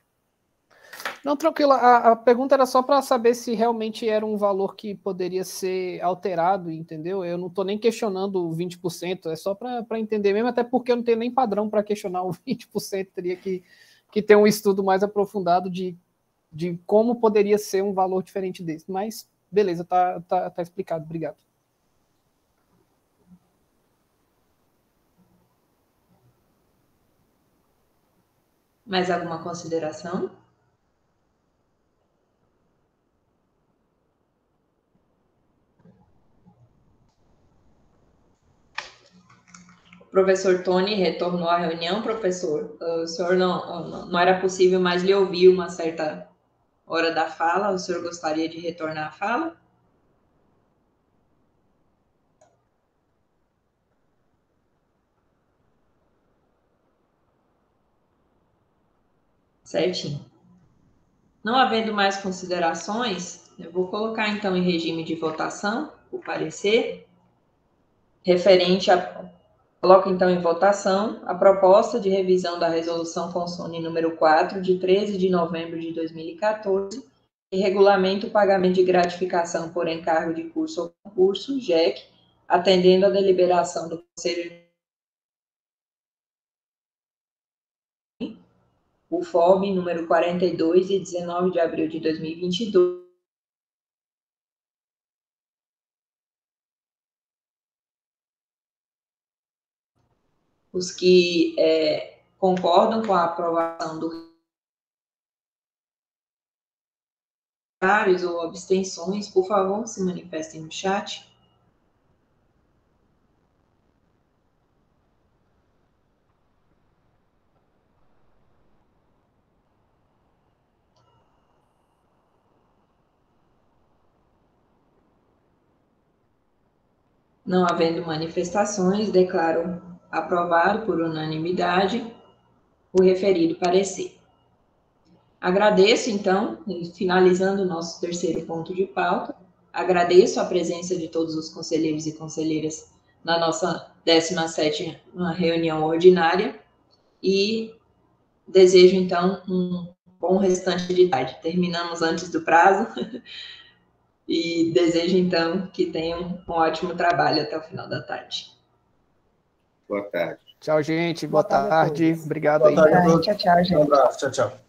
Não, tranquilo. A, a pergunta era só para saber se realmente era um valor que poderia ser alterado, entendeu? Eu não estou nem questionando o 20%, é só para entender mesmo, até porque eu não tenho nem padrão para questionar o 20%, teria que, que ter um estudo mais aprofundado de, de como poderia ser um valor diferente desse. Mas, beleza, tá, tá, tá explicado. Obrigado. Mais alguma consideração? Professor Tony retornou à reunião, professor. O senhor não, não era possível mais lhe ouvir uma certa hora da fala. O senhor gostaria de retornar à fala? Certinho. Não havendo mais considerações, eu vou colocar então em regime de votação o parecer referente a Coloco então em votação a proposta de revisão da resolução Consone número 4, de 13 de novembro de 2014, que regulamenta o pagamento de gratificação por encargo de curso ou concurso, JEC, atendendo à deliberação do Conselho o FOB número 42, de 19 de abril de 2022, os que é, concordam com a aprovação do ou abstenções, por favor, se manifestem no chat. Não havendo manifestações, declaro aprovado por unanimidade o referido parecer. Agradeço, então, finalizando o nosso terceiro ponto de pauta, agradeço a presença de todos os conselheiros e conselheiras na nossa 17ª reunião ordinária e desejo, então, um bom restante de tarde. Terminamos antes do prazo e desejo, então, que tenham um ótimo trabalho até o final da tarde. Boa tarde. Tchau, gente. Boa, Boa tarde. tarde. Obrigado Boa aí. Tarde, tchau, tchau, gente. Um abraço. Tchau, tchau.